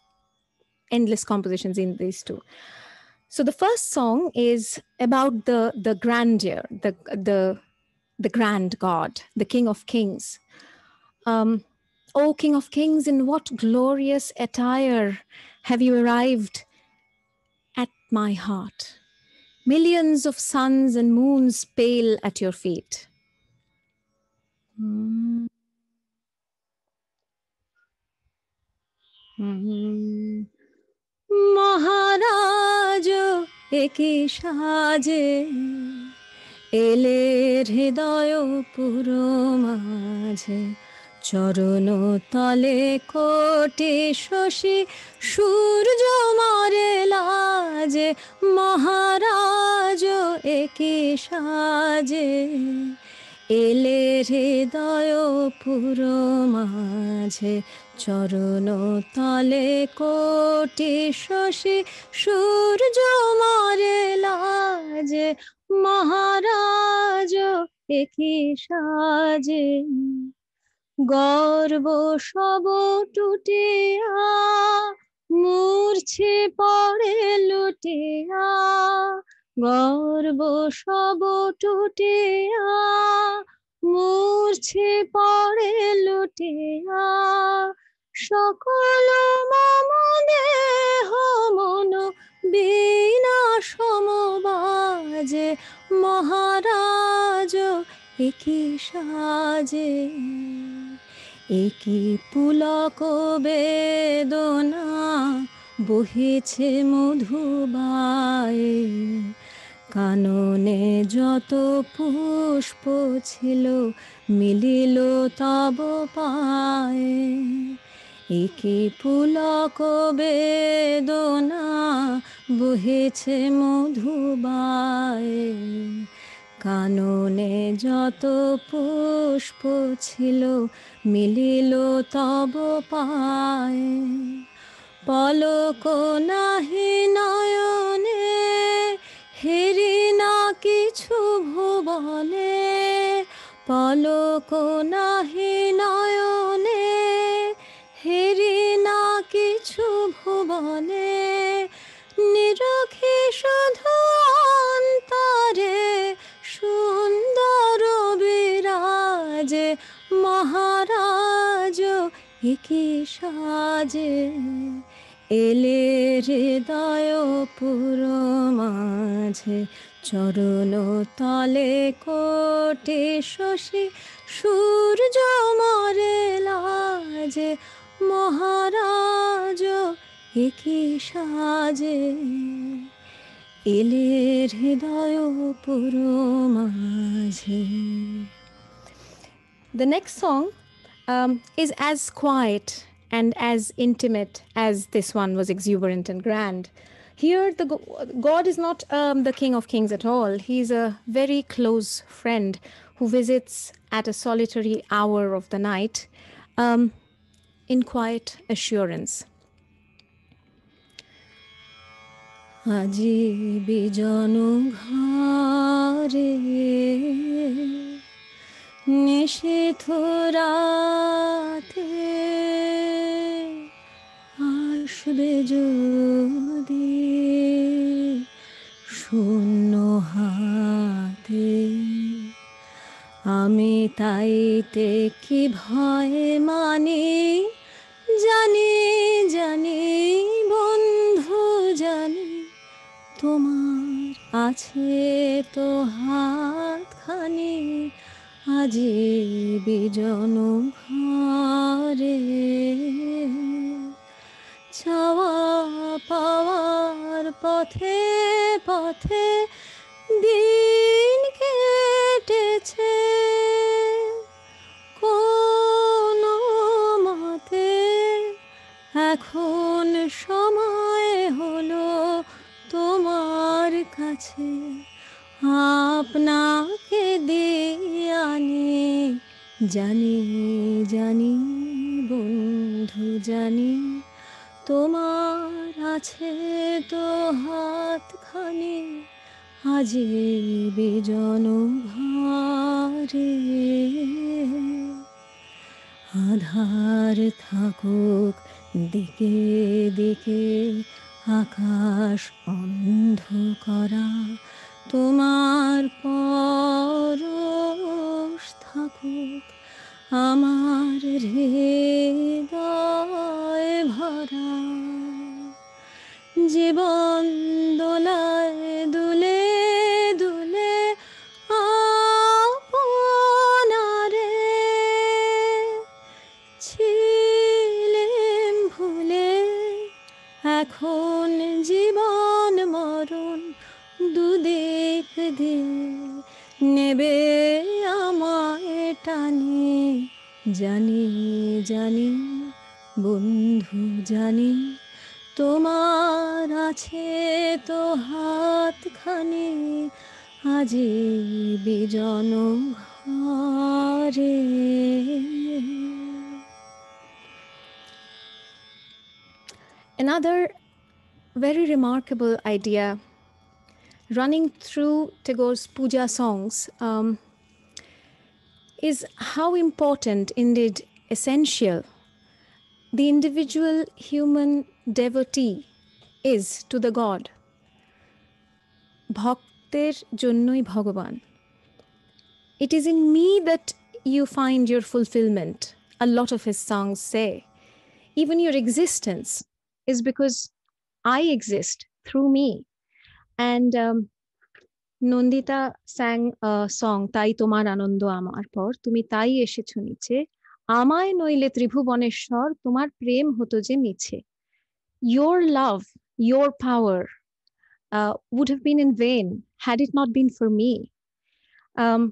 Speaker 8: endless compositions in these two. So the first song is about the the grandeur, the the the grand God, the King of Kings. Um, o King of Kings, in what glorious attire have you arrived at my heart? Millions of suns and moons pale at your feet. Mm. Mm. মহারাজ একে সাজে এলের হৃদয় পুরো মাঝে চরণ তলে কোটি শশী, সূর্য মারে লাজে, মহারাজ একে সাজে। এলে হৃদয় পুরো মাঝে, চরণ তলে কোটি শশী, সূর্য মারে লাজে, মহারাজ একই সাজে। গর্ব সব টুটিয়া, মূর্ছে পড়ে লুটিয়া। গর্ব সব টুটিয়া, মূর্ছে পড়ে লুটিয়া। সকল মম দেহ মন বিনা সমবাজে, মহারাজ একই সাজে। একই পুলক বেদনা বহেছে মধুবায়ে? কাননে যত পুষ্প ছিল, মিলিল তব পায়ে। একে পুলক বেদনা বহেছে মধুবায়ে? কাননে যত পুষ্প ছিল, মিলিল তব পায়ে। পলক নাহি নয়নে, হেরি না কিছু ভুবনে। পলক নাহি নয়নে, হেরি না কিছু ভুবনে। নিরখে শুধু অন্তরে মহারাজ, একে সাজে এলে হৃদয় পুর মাঝে। চরণ তলে কোটে শশী, সূর্য মরে লাজে। মহারাজ, একে সাজে এলে হৃদয় পুর মাঝে। The next song um, is as quiet and as intimate as this one was exuberant and grand. Here, the go- God is not um, the King of Kings at all. He's a very close friend who visits at a solitary hour of the night um, in quiet assurance. আজি বিজন ঘরে নিষেধ রাতে আসবে যদি শূন্য হাতে। আমি তাইতে কি ভয় মানি? জানি জানি, বন্ধু, জানি তোমার আছে তো হাতখানি। আজি বিজন ঘরে চাওয়া পাওয়ার পথে পথে দিন কেটেছে। কোন মতে এখন সময় হলো তোমার কাছে। আপনাকে দিয়ানি জানি জানি বন্ধু জানি তোমার আছে তো হাতখানি আজি বিজন ঘরে আধার থাকুক দিকে দিকে, আকাশ অন্ধ করা তোমার পর থাকুক আমার হৃদয় ভরা। জীবন দোলায় দুলে দিয়ে নেবে আমায় টানে, জানি জানি, বন্ধু, জানি, তোমার আছে তো হাত হাতখানি, আজি বিজন ঘরে। Another very remarkable idea running through Tagore's puja songs um, is how important, indeed essential, the individual human devotee is to the God. ভক্তের জন্যই ভগবান It is in me that you find your fulfillment, a lot of his songs say. Even your existence is because I exist through me. And um, Nandita sang a song তাই তোমার আনন্দ আমার পর তুমি তাই এসেছো নিচে আমায় নইলে ত্রিভুবনেশ্বর তোমার প্রেম হতো যে মিছে your love your power uh, would have been in vain had it not been for me um,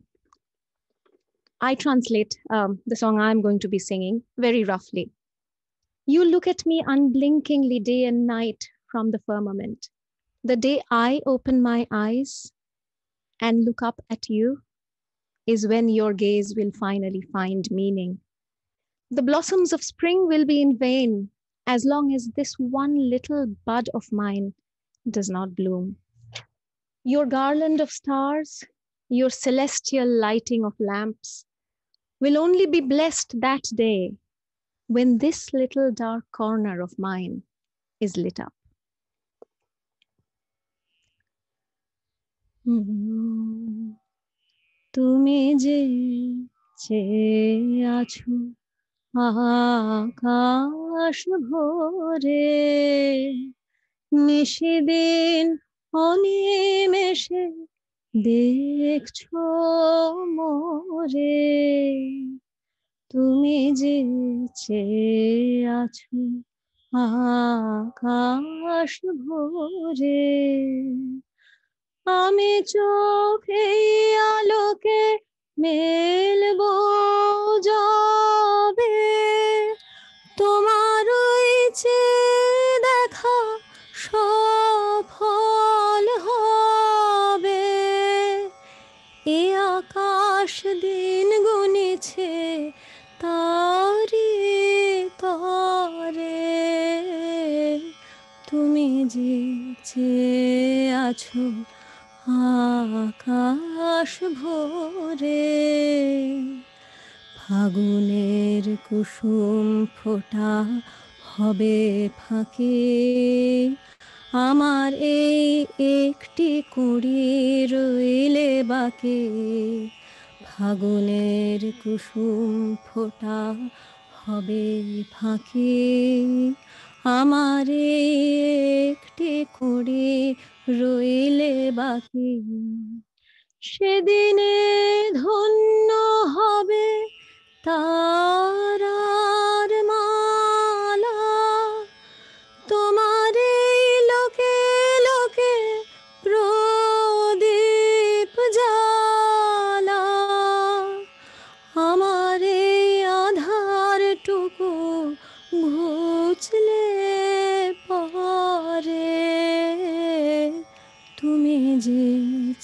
Speaker 8: I translate um, the song I'm going to be singing very roughly. You look at me unblinkingly day and night from the firmament. The day I open my eyes and look up at you is when your gaze will finally find meaning. The blossoms of spring will be in vain as long as this one little bud of mine does not bloom. Your garland of stars, your celestial lighting of lamps, will only be blessed that day when this little dark corner of mine is lit up. তুমি যে চেয়ে আছো আকাশ ভরে, নিশিদিন অনিমেষে দেখছ মোরে, তুমি যে চেয়ে আছো আকাশ ভরে আমি চোখে আলোকে মেলব যাবে। তোমার ইচ্ছে দেখা সফল হবে। এ আকাশ দিন গুনেছে তারি তরে। তুমি যে আছো আকাশ ভরে ফাগুনের কুসুম ফোটা হবে ফাঁকে। আমার এই একটি কুড়ি রইলে বাকে। ফাগুনের কুসুম ফোটা হবে ফাঁকে। আমার একটি কুড়ি রইলে বাকি। সেদিনে ধন্য হবে তারার মালা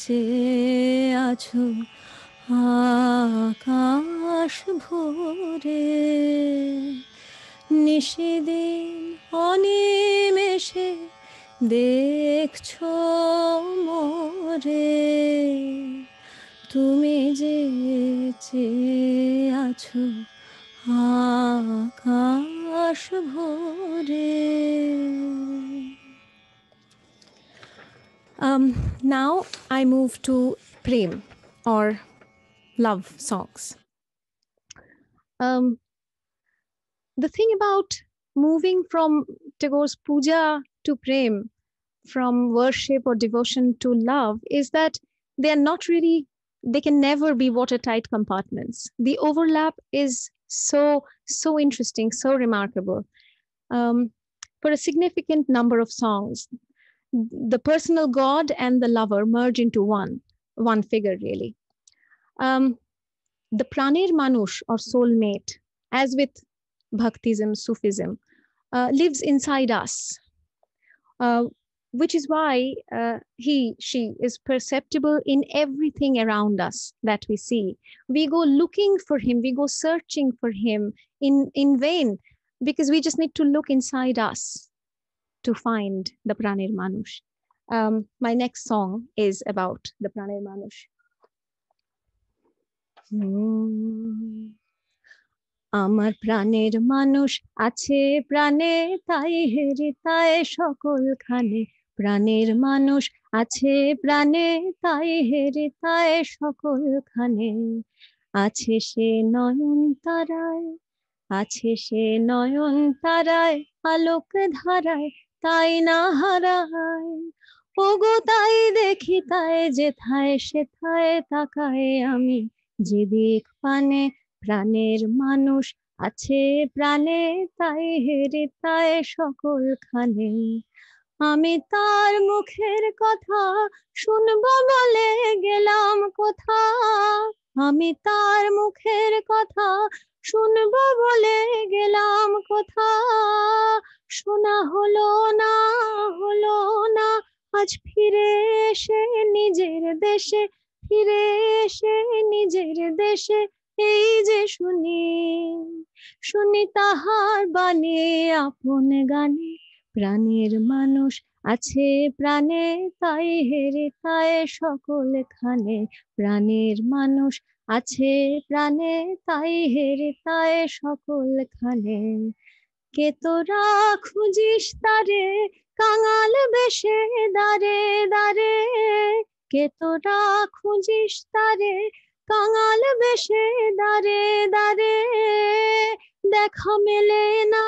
Speaker 8: চেয়ে আছো আকাশ ভরে। নিশিদিন অনিমেষে দেখছ মোরে। তুমি যে আছো আকাশ ভরে। Um, now I move to prem or love songs. Um, the thing about moving from Tagore's puja to prem, from worship or devotion to love, is that they are not really, they can never be watertight compartments. The overlap is so, so interesting, so remarkable. Um, for a significant number of songs, the personal God and the lover merge into one, one figure really. Um, the pranir manush or soulmate, as with Bhaktism, Sufism, uh, lives inside us, uh, which is why uh, he, she is perceptible in everything around us that we see. We go looking for him, we go searching for him in, in vain because we just need to look inside us to find the Pranir Manush. Um, my next song is about the Pranir Manush. আমার প্রাণের মানুষ আছে প্রাণে তাই হেরে তাই সকলখানে প্রাণের মানুষ আছে প্রাণে তাই হেরে তাই সকলখানে আছে সে নয়ন তারায় আছে সে নয়ন তারায় আলোক ধারায় তাই না হারায় ওগো তাই দেখি তাই যেথায় সেথায় তাকায় আমি। যেদিক পানে প্রাণের মানুষ আছে প্রাণে, তাই হেরে তাই সকল খানে আমি তার মুখের কথা শুনব বলে গেলাম কোথা? আমি তার মুখের কথা শুনব বলে গেলাম কোথা। শোনা হলো না হলো না। আজ ফিরে এসে নিজের দেশে, ফিরে এসে নিজের দেশে। এই যে শুনি শুনি তাহার বাণী, আপন গানে। প্রাণের মানুষ আছে প্রাণে, তাই হেরে তাই সকলখানে প্রাণের মানুষ আছে প্রাণে, তাই হেরে তাই সকলখানে। কে তোরা খুঁজিস তারে, কাঙাল বেশে দারে দারে। কে তোরা খুঁজিস তারে, কাঙাল বেশে দারে দারে। দেখা মেলে না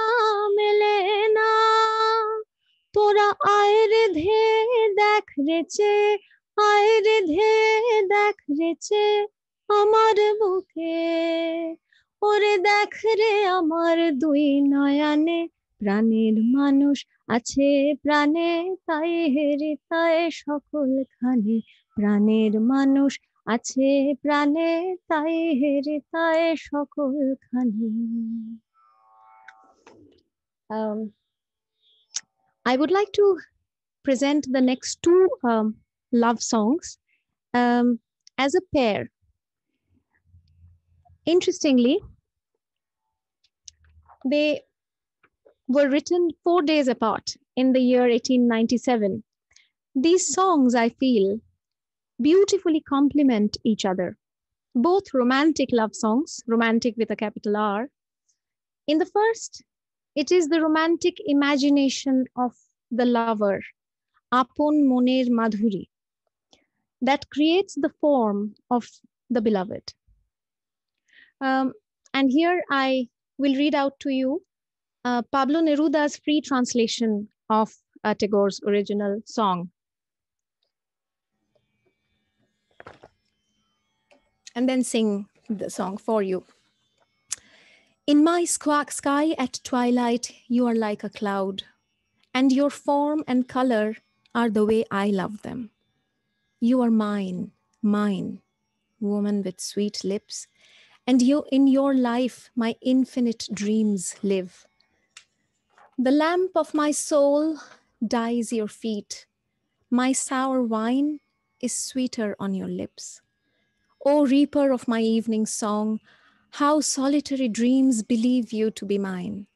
Speaker 8: মেলে না। তোরা আয় রে ধে দেখ রেচে আয় রে ধে দেখ রেচে। আমার বুকে ওরে দেখ রে আমার দুই নয়ানে প্রাণের মানুষ আছে প্রাণে তাই হেরে তাই সকলখানে। প্রাণের মানুষ আছে প্রাণে তাই হেরে তাই সকলখানে। Um, I would like to present the next two um, love songs. Um, as a pair. Interestingly, they were written four days apart in the year 1897. These songs, I feel, beautifully complement each other. Both romantic love songs, romantic with a capital R. In the first, it is the romantic imagination of the lover, Apon Moner Madhuri, that creates the form of the beloved. Um, and here I will read out to you uh, Pablo Neruda's free translation of uh, Tagore's original song. And then sing the song for you. In my squawk sky at twilight, you are like a cloud, and your form and color are the way I love them. You are mine, mine, woman with sweet lips, and you in your life my infinite dreams live. The lamp of my soul dyes your feet. My sour wine is sweeter on your lips. O reaper of my evening song, how solitary dreams believe you to be mine.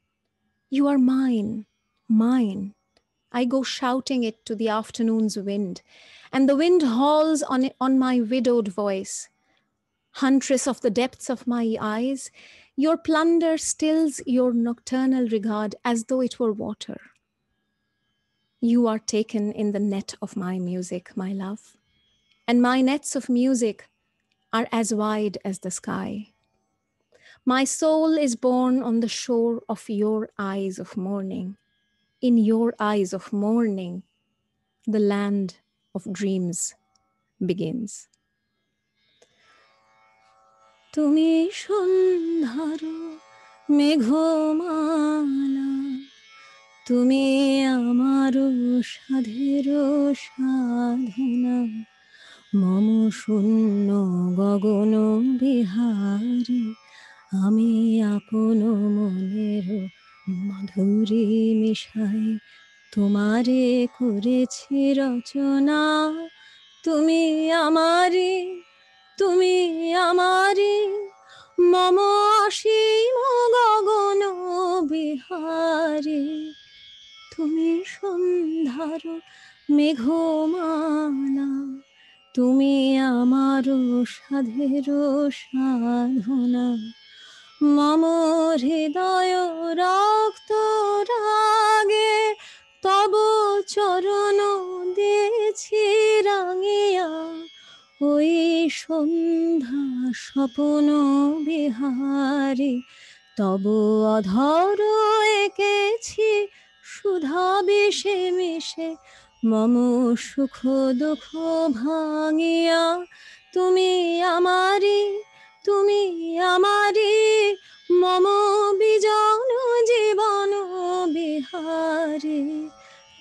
Speaker 8: You are mine, mine. I go shouting it to the afternoon's wind, and the wind hauls on, on my widowed voice. Huntress of the depths of my eyes, Your plunder stills your nocturnal regard as though it were water. You are taken in the net of my music, my love, and my nets of music are as wide as the sky. My soul is born on the shore of your eyes of morning. In your eyes of morning, the land of dreams begins. তুমি সন্ধ্যার মেঘমালা, তুমি আমার সাধের সাধনা। মম শূন্য গগন বিহারী, আমি আপন মনের মাধুরী মিশাই। তোমারে করেছি রচনা, তুমি আমারি তুমি আমারি মম অসীম গগন বিহারী। তুমি সন্ধ্যার মেঘমালা, তুমি আমার সাধের সাধনা। মম হৃদয় রক্ত রাগে, তব চরণ দিয়েছি রাঙিয়া। ওই সন্ধ্যা স্বপন বিহারি, তব অধর এঁকেছি সুধা বিষে মিশে। মম সুখ দুঃখ ভাঙিয়া, তুমি আমারি তুমি আমারি মম বিজন জীবন বিহারে,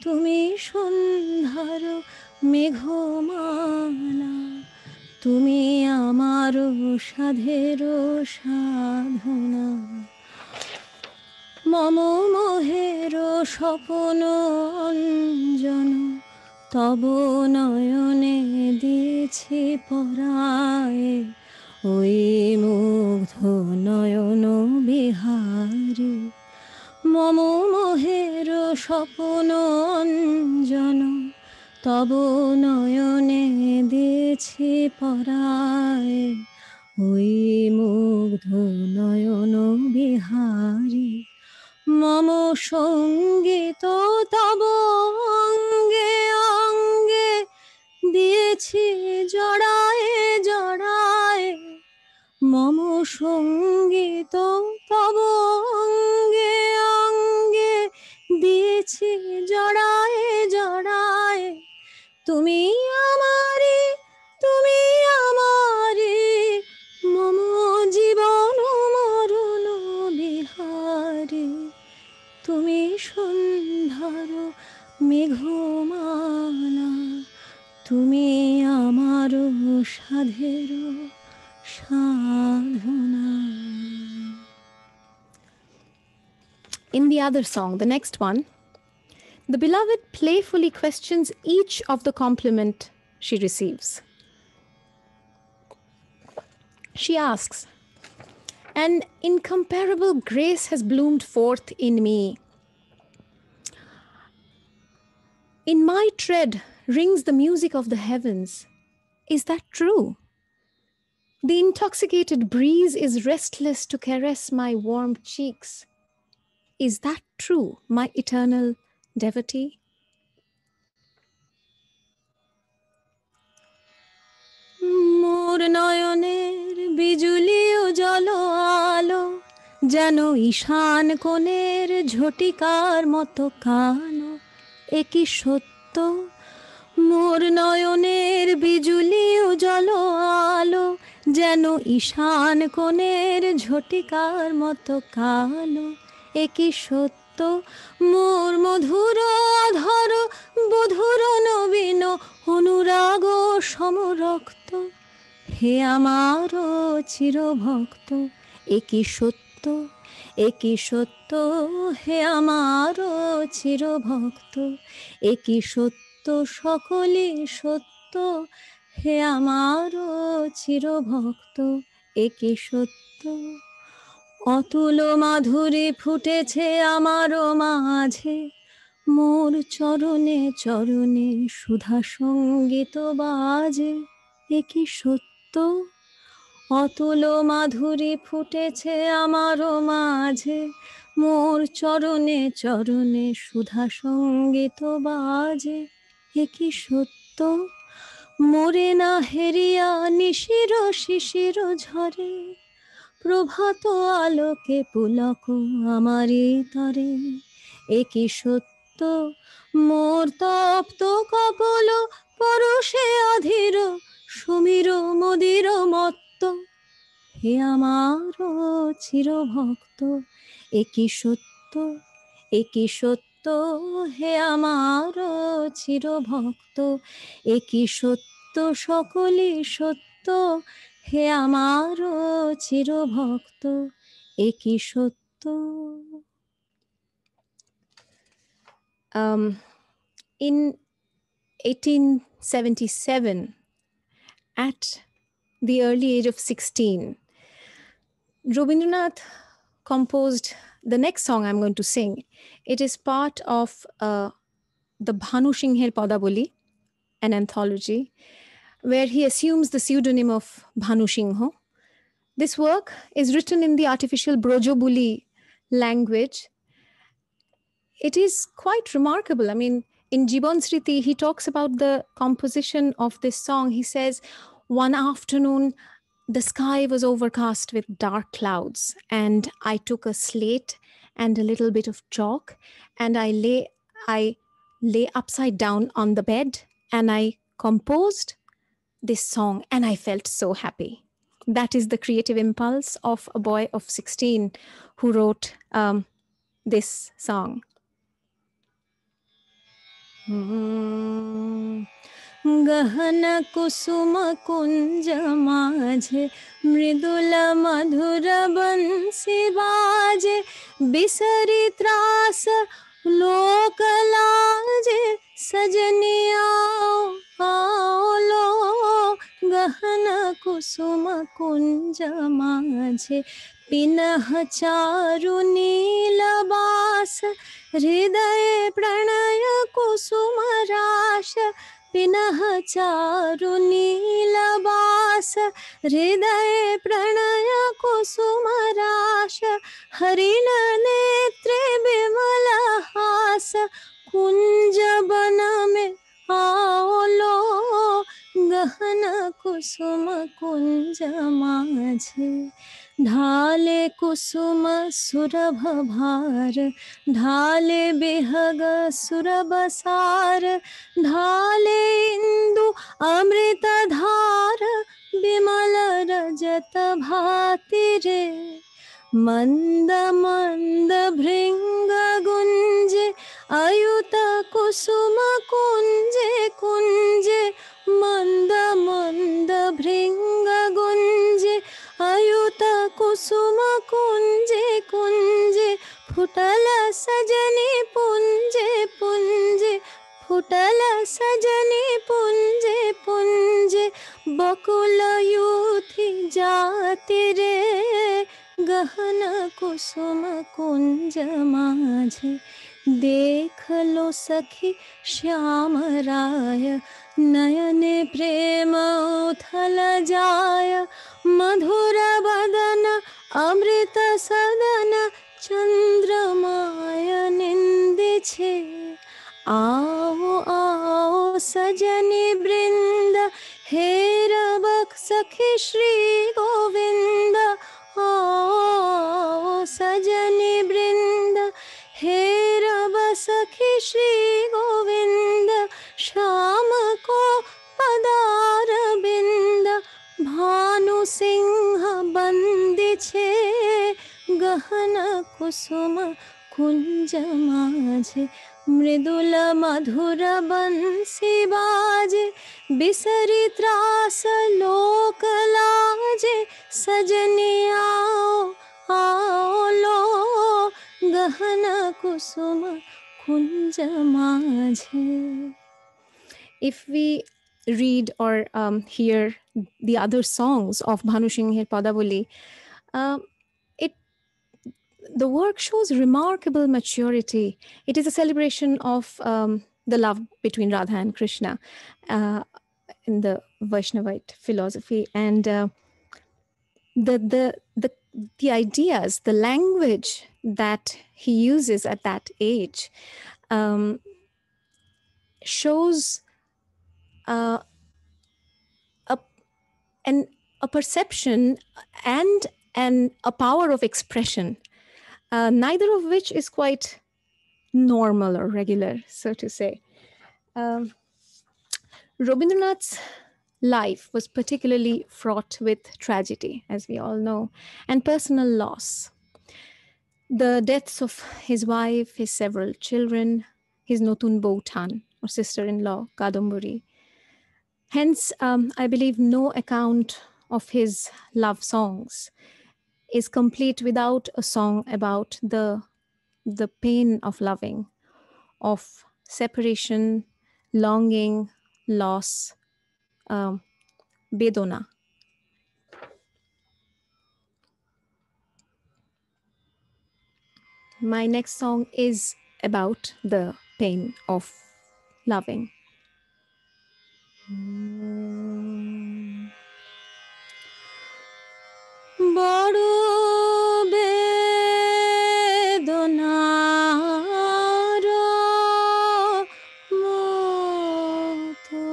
Speaker 8: তুমি সন্ধ্যার মেঘমালা। তুমি আমার সাধের সাধনা। মম মোহের স্বপন অঞ্জন, তব নয়নে দিয়েছি পরায়। ওই মুগ্ধ নয়ন বিহারী। মম মোহের স্বপন অঞ্জন তব নয়নে দিয়েছি পরায়। ওই মুগ্ধ নয়ন বিহারী। মম সংগীত তব অঙ্গে অঙ্গে দিয়েছি জড়ায় জড়ায়। মম সংগীত তব অঙ্গে অঙ্গে দিয়েছি জড়ায় জড়ায়। তুমি আমারে তুমি আমারি মম জীবন মরণ বিহারী। তুমি সন্ধ্যার মেঘমালা তুমি আমার সাধের সাধনা। In the other song, the next one, the beloved playfully questions each of the compliment she receives. She asks, An incomparable grace has bloomed forth in me. In my tread rings the music of the heavens. Is that true? The intoxicated breeze is restless to caress my warm cheeks. Is that true, my eternal devotee? মোর নয়নের বিজুলি ও জল আলো, যেন ঈশান কোণের ঝটিকার মতো কালো। একই সত্য? মোর নয়নের বিজুলি ও জল আলো, যেন ঈশান কোণের ঝটিকার মতো কালো। একই সত্য? মোর মধুর ধর বধুর নবীন অনুরাগ সমরক্ত। হে আমার চিরভক্ত একই সত্য? একই সত্য? হে আমার চিরভক্ত একই সত্য? সকলই সত্য। হে আমার চিরভক্ত একই সত্য? অতুল মাধুরী ফুটেছে আমার মাঝে। মোর চরণে চরণে সুধা সংগীত বাজে। একই সত্য? অতুল মাধুরী ফুটেছে আমারও মাঝে। মোর চরণে চরণে সুধা সংগীত বাজে। এ কি সত্য? মোরে না হেরিয়া নিশির শিশির ঝরে। প্রভাত আলোকে পুলক আমারি তরে এ সত্য? মোর তপ্ত কপল পরশে অধীর, সমীর মদির মত্ত। হে আমার চির ভক্ত কি সত্য? এ সত্য? হে আমার চির ভক্ত কি সত্য? সকলই সত্য হে আমার চির ভক্ত এ কি সত্য um, in 1877 at the early age of 16 Rabindranath composed the next song I'm going to sing. It is part of uh, the Bhanu Singher Padaboli, an anthology, where he assumes the pseudonym of Bhanu Singho. This work is written in the artificial Brojobuli language. It is quite remarkable. I mean, in Jibon Sriti, he talks about the composition of this song. He says, One afternoon, the sky was overcast with dark clouds, and I took a slate and a little bit of chalk, and I lay I lay upside down on the bed, and I composed this song and I felt so happy. That is the creative impulse of a boy of 16 who wrote um, this song. Mm-hmm. गहन कुसुम कुञ्ज माझे मृदुल मधुर बंसी बाजे बिसरि त्रास लोक लाजे सजने आओ आओ लो गहन कुसुम कुंज माझे। पिनह चारु नील नीलबास हृदय प्रणय कुसुम राश। पिनः चारु नीलवास हृदय प्रणय कुसुमराश हरिण नेत्रे विमल हास कुंज में आओलो, गहन कुसुम कुंज माझे। ढाले कुसुम सुरभ भार, ढाले बेहग सुरभ सार, ढाले इंदु अमृत धार, विमल रजत भाति रे। मंद मंद भृंग गुंजे, अयुत कुसुम कुंजे कुंजे, मंद मंद भृंग गुंजे अयुत कुसुम कुंजे कुंजे फुटल सजनी पुंजे पुंजे फुटल सजनी पुंजे पुंजे बकुल यूथी जाति रे गहन कुसुम कुंज माझे देख लो सखी श्याम राय नयने प्रेम उथल जाय मधुरवदन अमृतसदन चन्द्रमाय निन्दिछे आओ आओ सजनि वृन्द हे हेरव सखि श्री गोविन्द। आओ सजनि वृन्द हे रव सखि श्री गोविन्द। श्याम सिंह बंदी छे गहन कुसुम कुंज माझे मृदुल मधुर बंसी बाजे बिसरी त्रास लोक लाजे सजनी आओ आओ लो गहन कुसुम कुंज माझे if we read or um, hear the other songs of Bhanu Padavali, uh, it the work shows remarkable maturity. It is a celebration of um, the love between Radha and Krishna uh, in the Vaishnavite philosophy, and uh, the the the the ideas, the language that he uses at that age, um, shows uh, an a perception and and a power of expression, uh, neither of which is quite normal or regular, so to say. Um, Rabindranath's life was particularly fraught with tragedy, as we all know, and personal loss. The deaths of his wife, his several children, his Notun Boutan, or sister in law, Kadambari. Hence, um, I believe no account of his love songs is complete without a song about the, the pain of loving, of separation, longing, loss, um, Bedona. My next song is about the pain of loving. বড় বেদনার মতো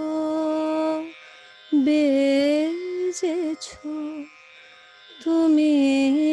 Speaker 8: বেজেছ তুমি।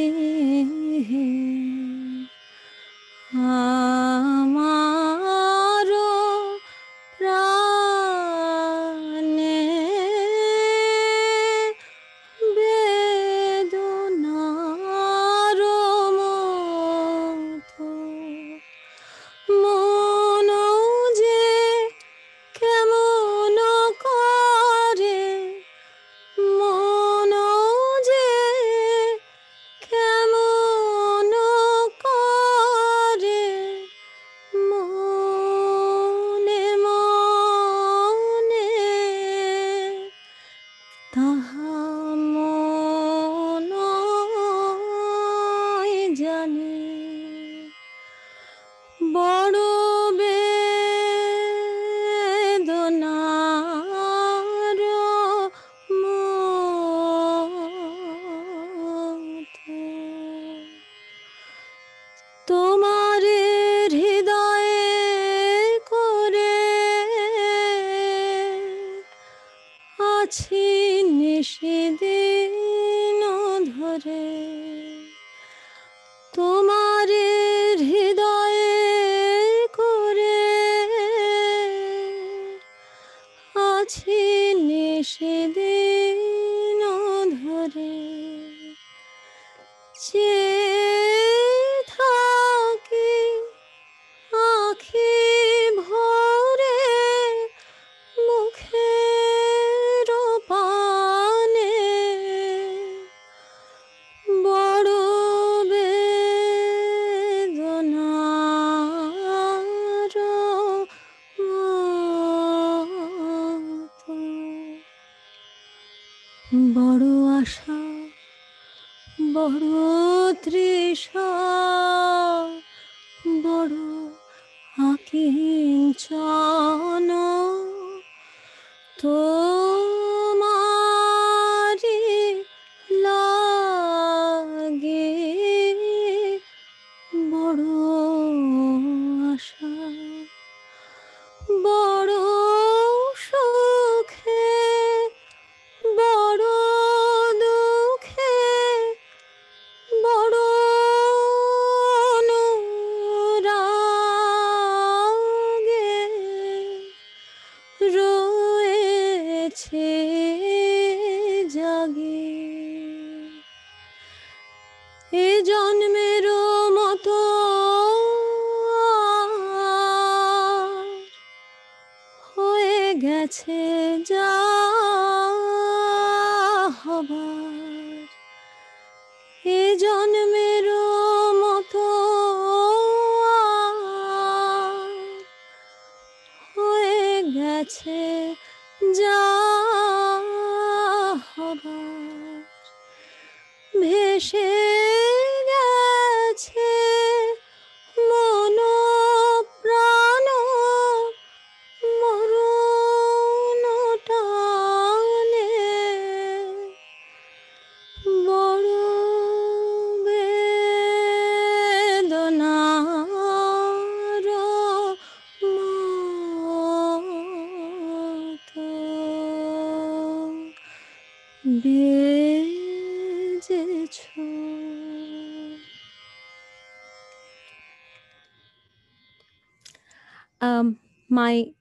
Speaker 9: My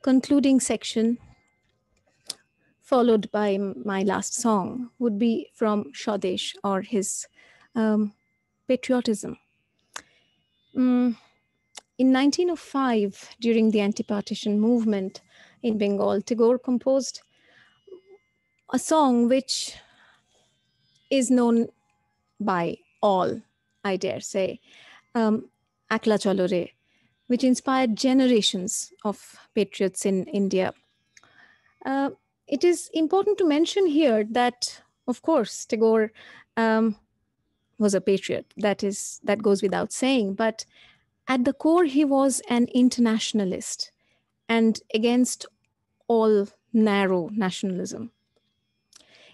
Speaker 9: concluding section, followed by my last song, would be from Swadesh or his um, patriotism. Mm, in 1905, during the anti partition movement in Bengal, Tagore composed a song which is known by all, I dare say, um, Akla Cholore, which inspired generations of patriots in India. Uh, it is important to mention here that, of course, Tagore um, was a patriot. That is that goes without saying. But at the core, he was an internationalist and against all narrow nationalism.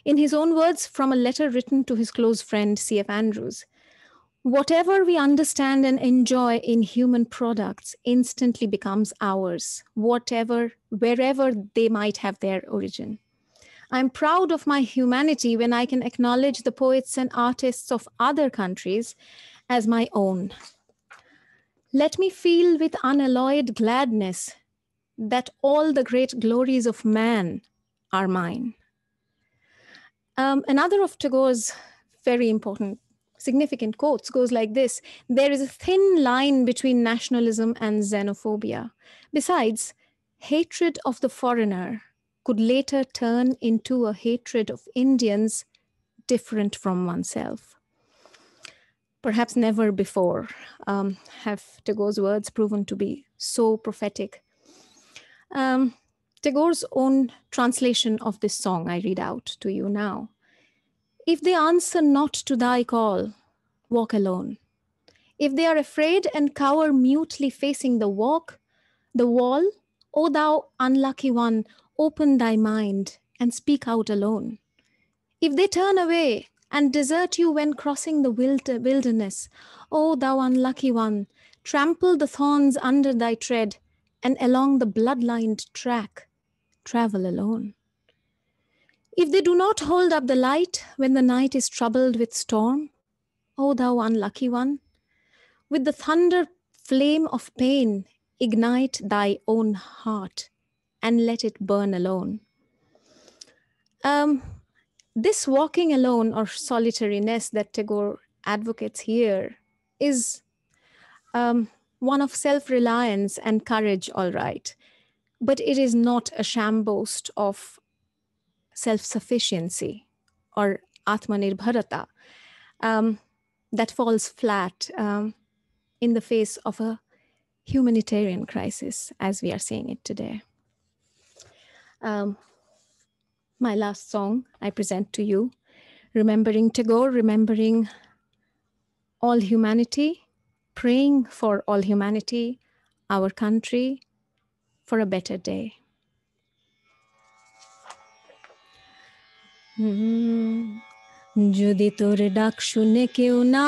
Speaker 9: In his own words, from a letter written to his close friend C.F. Andrews, whatever we understand and enjoy in human products instantly becomes ours, whatever, wherever they might have their origin. I'm proud of my humanity when I can acknowledge the poets and artists of other countries as my own. Let me feel with unalloyed gladness that all the great glories of man are mine. Um, another of Tagore's very important, significant quotes goes like this There is a thin line between nationalism and xenophobia. Besides, hatred of the foreigner could later turn into a hatred of Indians different from oneself. Perhaps never before um, have Tagore's words proven to be so prophetic. Um, Tagore's own translation of this song I read out to you now. If they answer not to thy call, walk alone. If they are afraid and cower mutely facing the walk, the wall, O thou unlucky one, open thy mind and speak out alone. If they turn away and desert you when crossing the wilderness, O thou unlucky one, trample the thorns under thy tread, and along the blood-lined track, travel alone. If they do not hold up the light when the night is troubled with storm, O thou unlucky one, with the thunder flame of pain, ignite thy own heart and let it burn alone. Um, this walking alone or solitariness that Tagore advocates here is um, one of self reliance and courage, all right, but it is not a sham boast of self sufficiency or Atmanirbharata. Um, that falls flat um, in the face of a humanitarian crisis as we are seeing it today. Um, my last song I present to you, remembering Tagore, remembering all humanity, praying for all humanity, our country, for a better day. Mm-hmm. যদি তোর ডাক শুনে কেউ না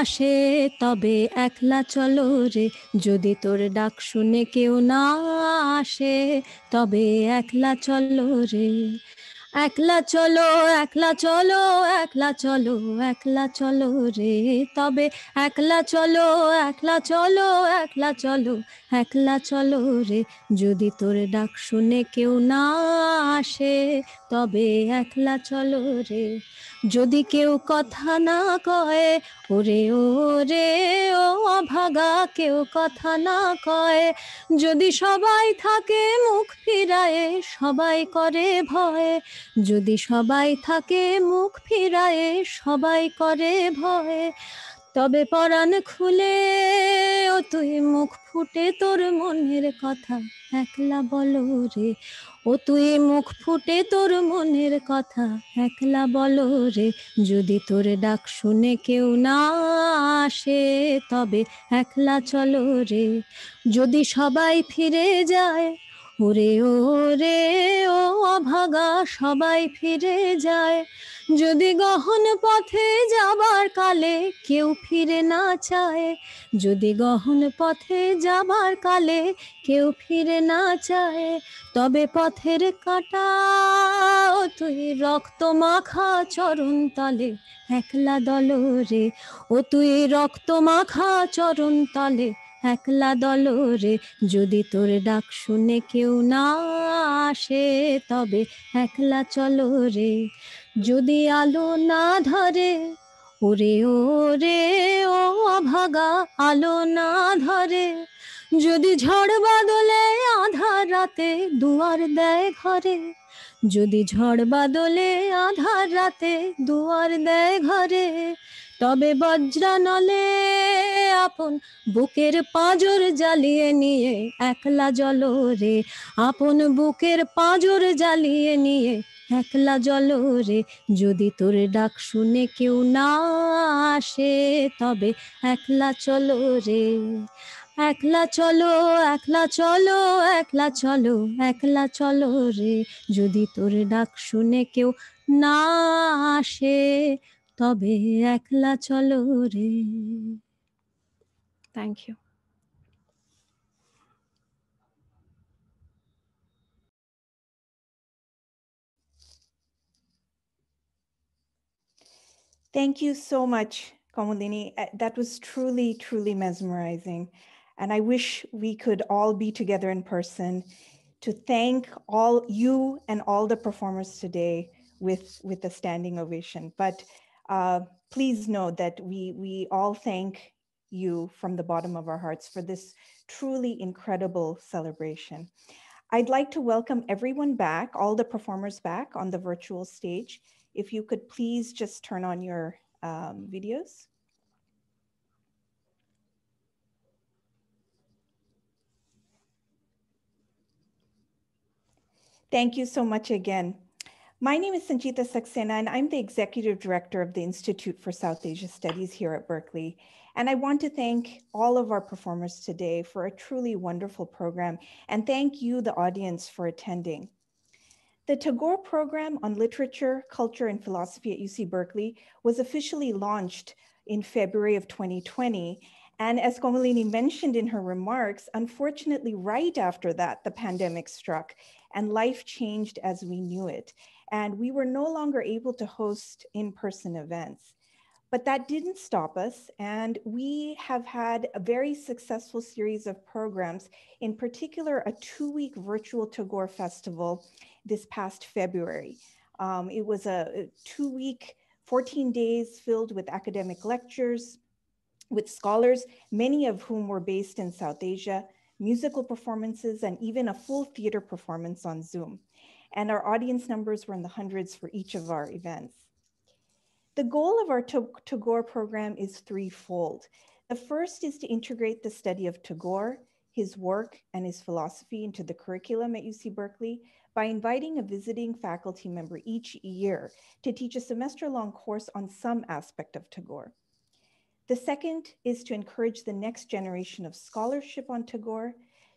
Speaker 9: আসে, তবে একলা চলো রে। যদি তোর ডাক শুনে কেউ না আসে, তবে একলা চলো রে। একলা চলো একলা চলো একলা চলো একলা চলো রে। তবে একলা চলো একলা চলো একলা চলো একলা চলো রে। যদি তোর ডাক শুনে কেউ না আসে, তবে একলা চলো রে। যদি কেউ কথা না কয়, ওরে ওরে, ও অভাগা, কেউ কথা না কয়। যদি সবাই থাকে মুখ ফিরায়ে, সবাই করে ভয়। যদি সবাই থাকে মুখ ফিরায়ে, সবাই করে ভয়। তবে পরাণ খুলে ও তুই মুখ ফুটে তোর মনের কথা। একলা বলো রে, ও তুই মুখ ফুটে তোর মনের কথা। একলা বলো রে, যদি তোর ডাক শুনে কেউ না আসে তবে একলা চলো রে। যদি সবাই ফিরে যায় ওরে ওরে, ও অভাগা, সবাই ফিরে যায়। যদি গহন পথে যাবার কালে কেউ ফিরে না চায়, যদি গহন পথে যাবার কালে কেউ ফিরে না চায়, তবে পথের কাটা তুই রক্ত মাখা চরণ তলে একলা দল রে, ও তুই রক্ত মাখা চরণ তলে
Speaker 8: একলা দলরে যদি তোর ডাক শুনে কেউ না আসে, তবে একলা চলো রে যদি আলো না ধরে, ওরে ওরে ও ভাগা আলো না ধরে। যদি ঝড় বাদলে আধার রাতে দুয়ার দেয় ঘরে, যদি ঝড় বাদলে আধার রাতে দুয়ার দেয় ঘরে তবে বজ্রানলে আপন বুকের পাঁজর জ্বালিয়ে নিয়ে, একলা জল রে। আপন বুকের পাঁজর জ্বালিয়ে নিয়ে, একলা জল রে। যদি তোর ডাক শুনে কেউ না আসে, তবে একলা চলো রে। একলা চলো একলা চলো একলা চলো একলা চলো রে। যদি তোর ডাক শুনে কেউ না আসে তবে একলা চলো রে thank you
Speaker 10: Thank you so much, Kamalini. Uh, that was truly, truly mesmerizing. And I wish we could all be together in person to thank all you and all the performers today with, with a standing ovation. But uh, please know that we, we all thank you from the bottom of our hearts for this truly incredible celebration. I'd like to welcome everyone back, all the performers back on the virtual stage. If you could please just turn on your um, videos. Thank you so much again. My name is Sanchita Saxena, and I'm the Executive Director of the Institute for South Asia Studies here at Berkeley. And I want to thank all of our performers today for a truly wonderful program, and thank you, the audience, for attending. The Tagore program on literature, culture, and philosophy at UC Berkeley was officially launched in February of 2020. And as Kamalini mentioned in her remarks, unfortunately, right after that, the pandemic struck and life changed as we knew it. And we were no longer able to host in person events. But that didn't stop us. And we have had a very successful series of programs, in particular, a two week virtual Tagore Festival this past February. Um, it was a, two week, 14 days filled with academic lectures, with scholars, many of whom were based in South Asia, musical performances, and even a full theater performance on Zoom. And our audience numbers were in the hundreds for each of our events. The goal of our Tagore program is threefold. The first is to integrate the study of Tagore, his work, and his philosophy into the curriculum at UC Berkeley by inviting a visiting faculty member each year to teach a semester long course on some aspect of Tagore. The second is to encourage the next generation of scholarship on Tagore.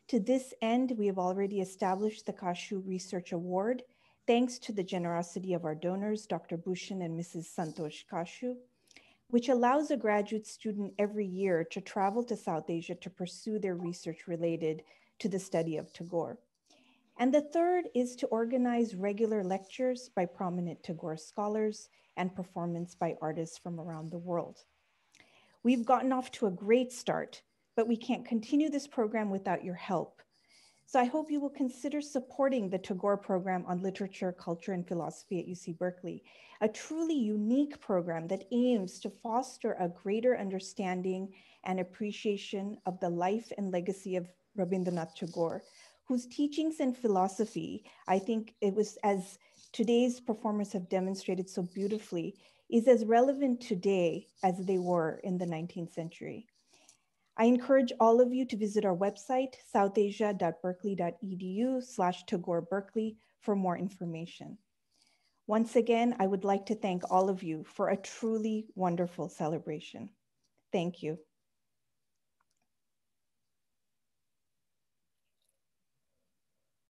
Speaker 10: To this end, we have already established the Kashu Research Award, thanks to the generosity of our donors, Dr. Bhushan and Mrs. Santosh Kashu, which allows a graduate student every year to travel to South Asia to pursue their research related to the study of Tagore. And the third is to organize regular lectures by prominent Tagore scholars and performance by artists from around the world. We've gotten off to a great start, but we can't continue this program without your help. So I hope you will consider supporting the Tagore program on literature, culture, and philosophy at UC Berkeley, a truly unique program that aims to foster a greater understanding and appreciation of the life and legacy of Rabindranath Tagore, whose teachings and philosophy, I think it was as today's performers have demonstrated so beautifully, is as relevant today as they were in the 19th century. I encourage all of you to visit our website, southasia.berkeley.edu slash Tagore Berkeley for more information. Once again, I would like to thank all of you for a truly wonderful celebration. Thank you.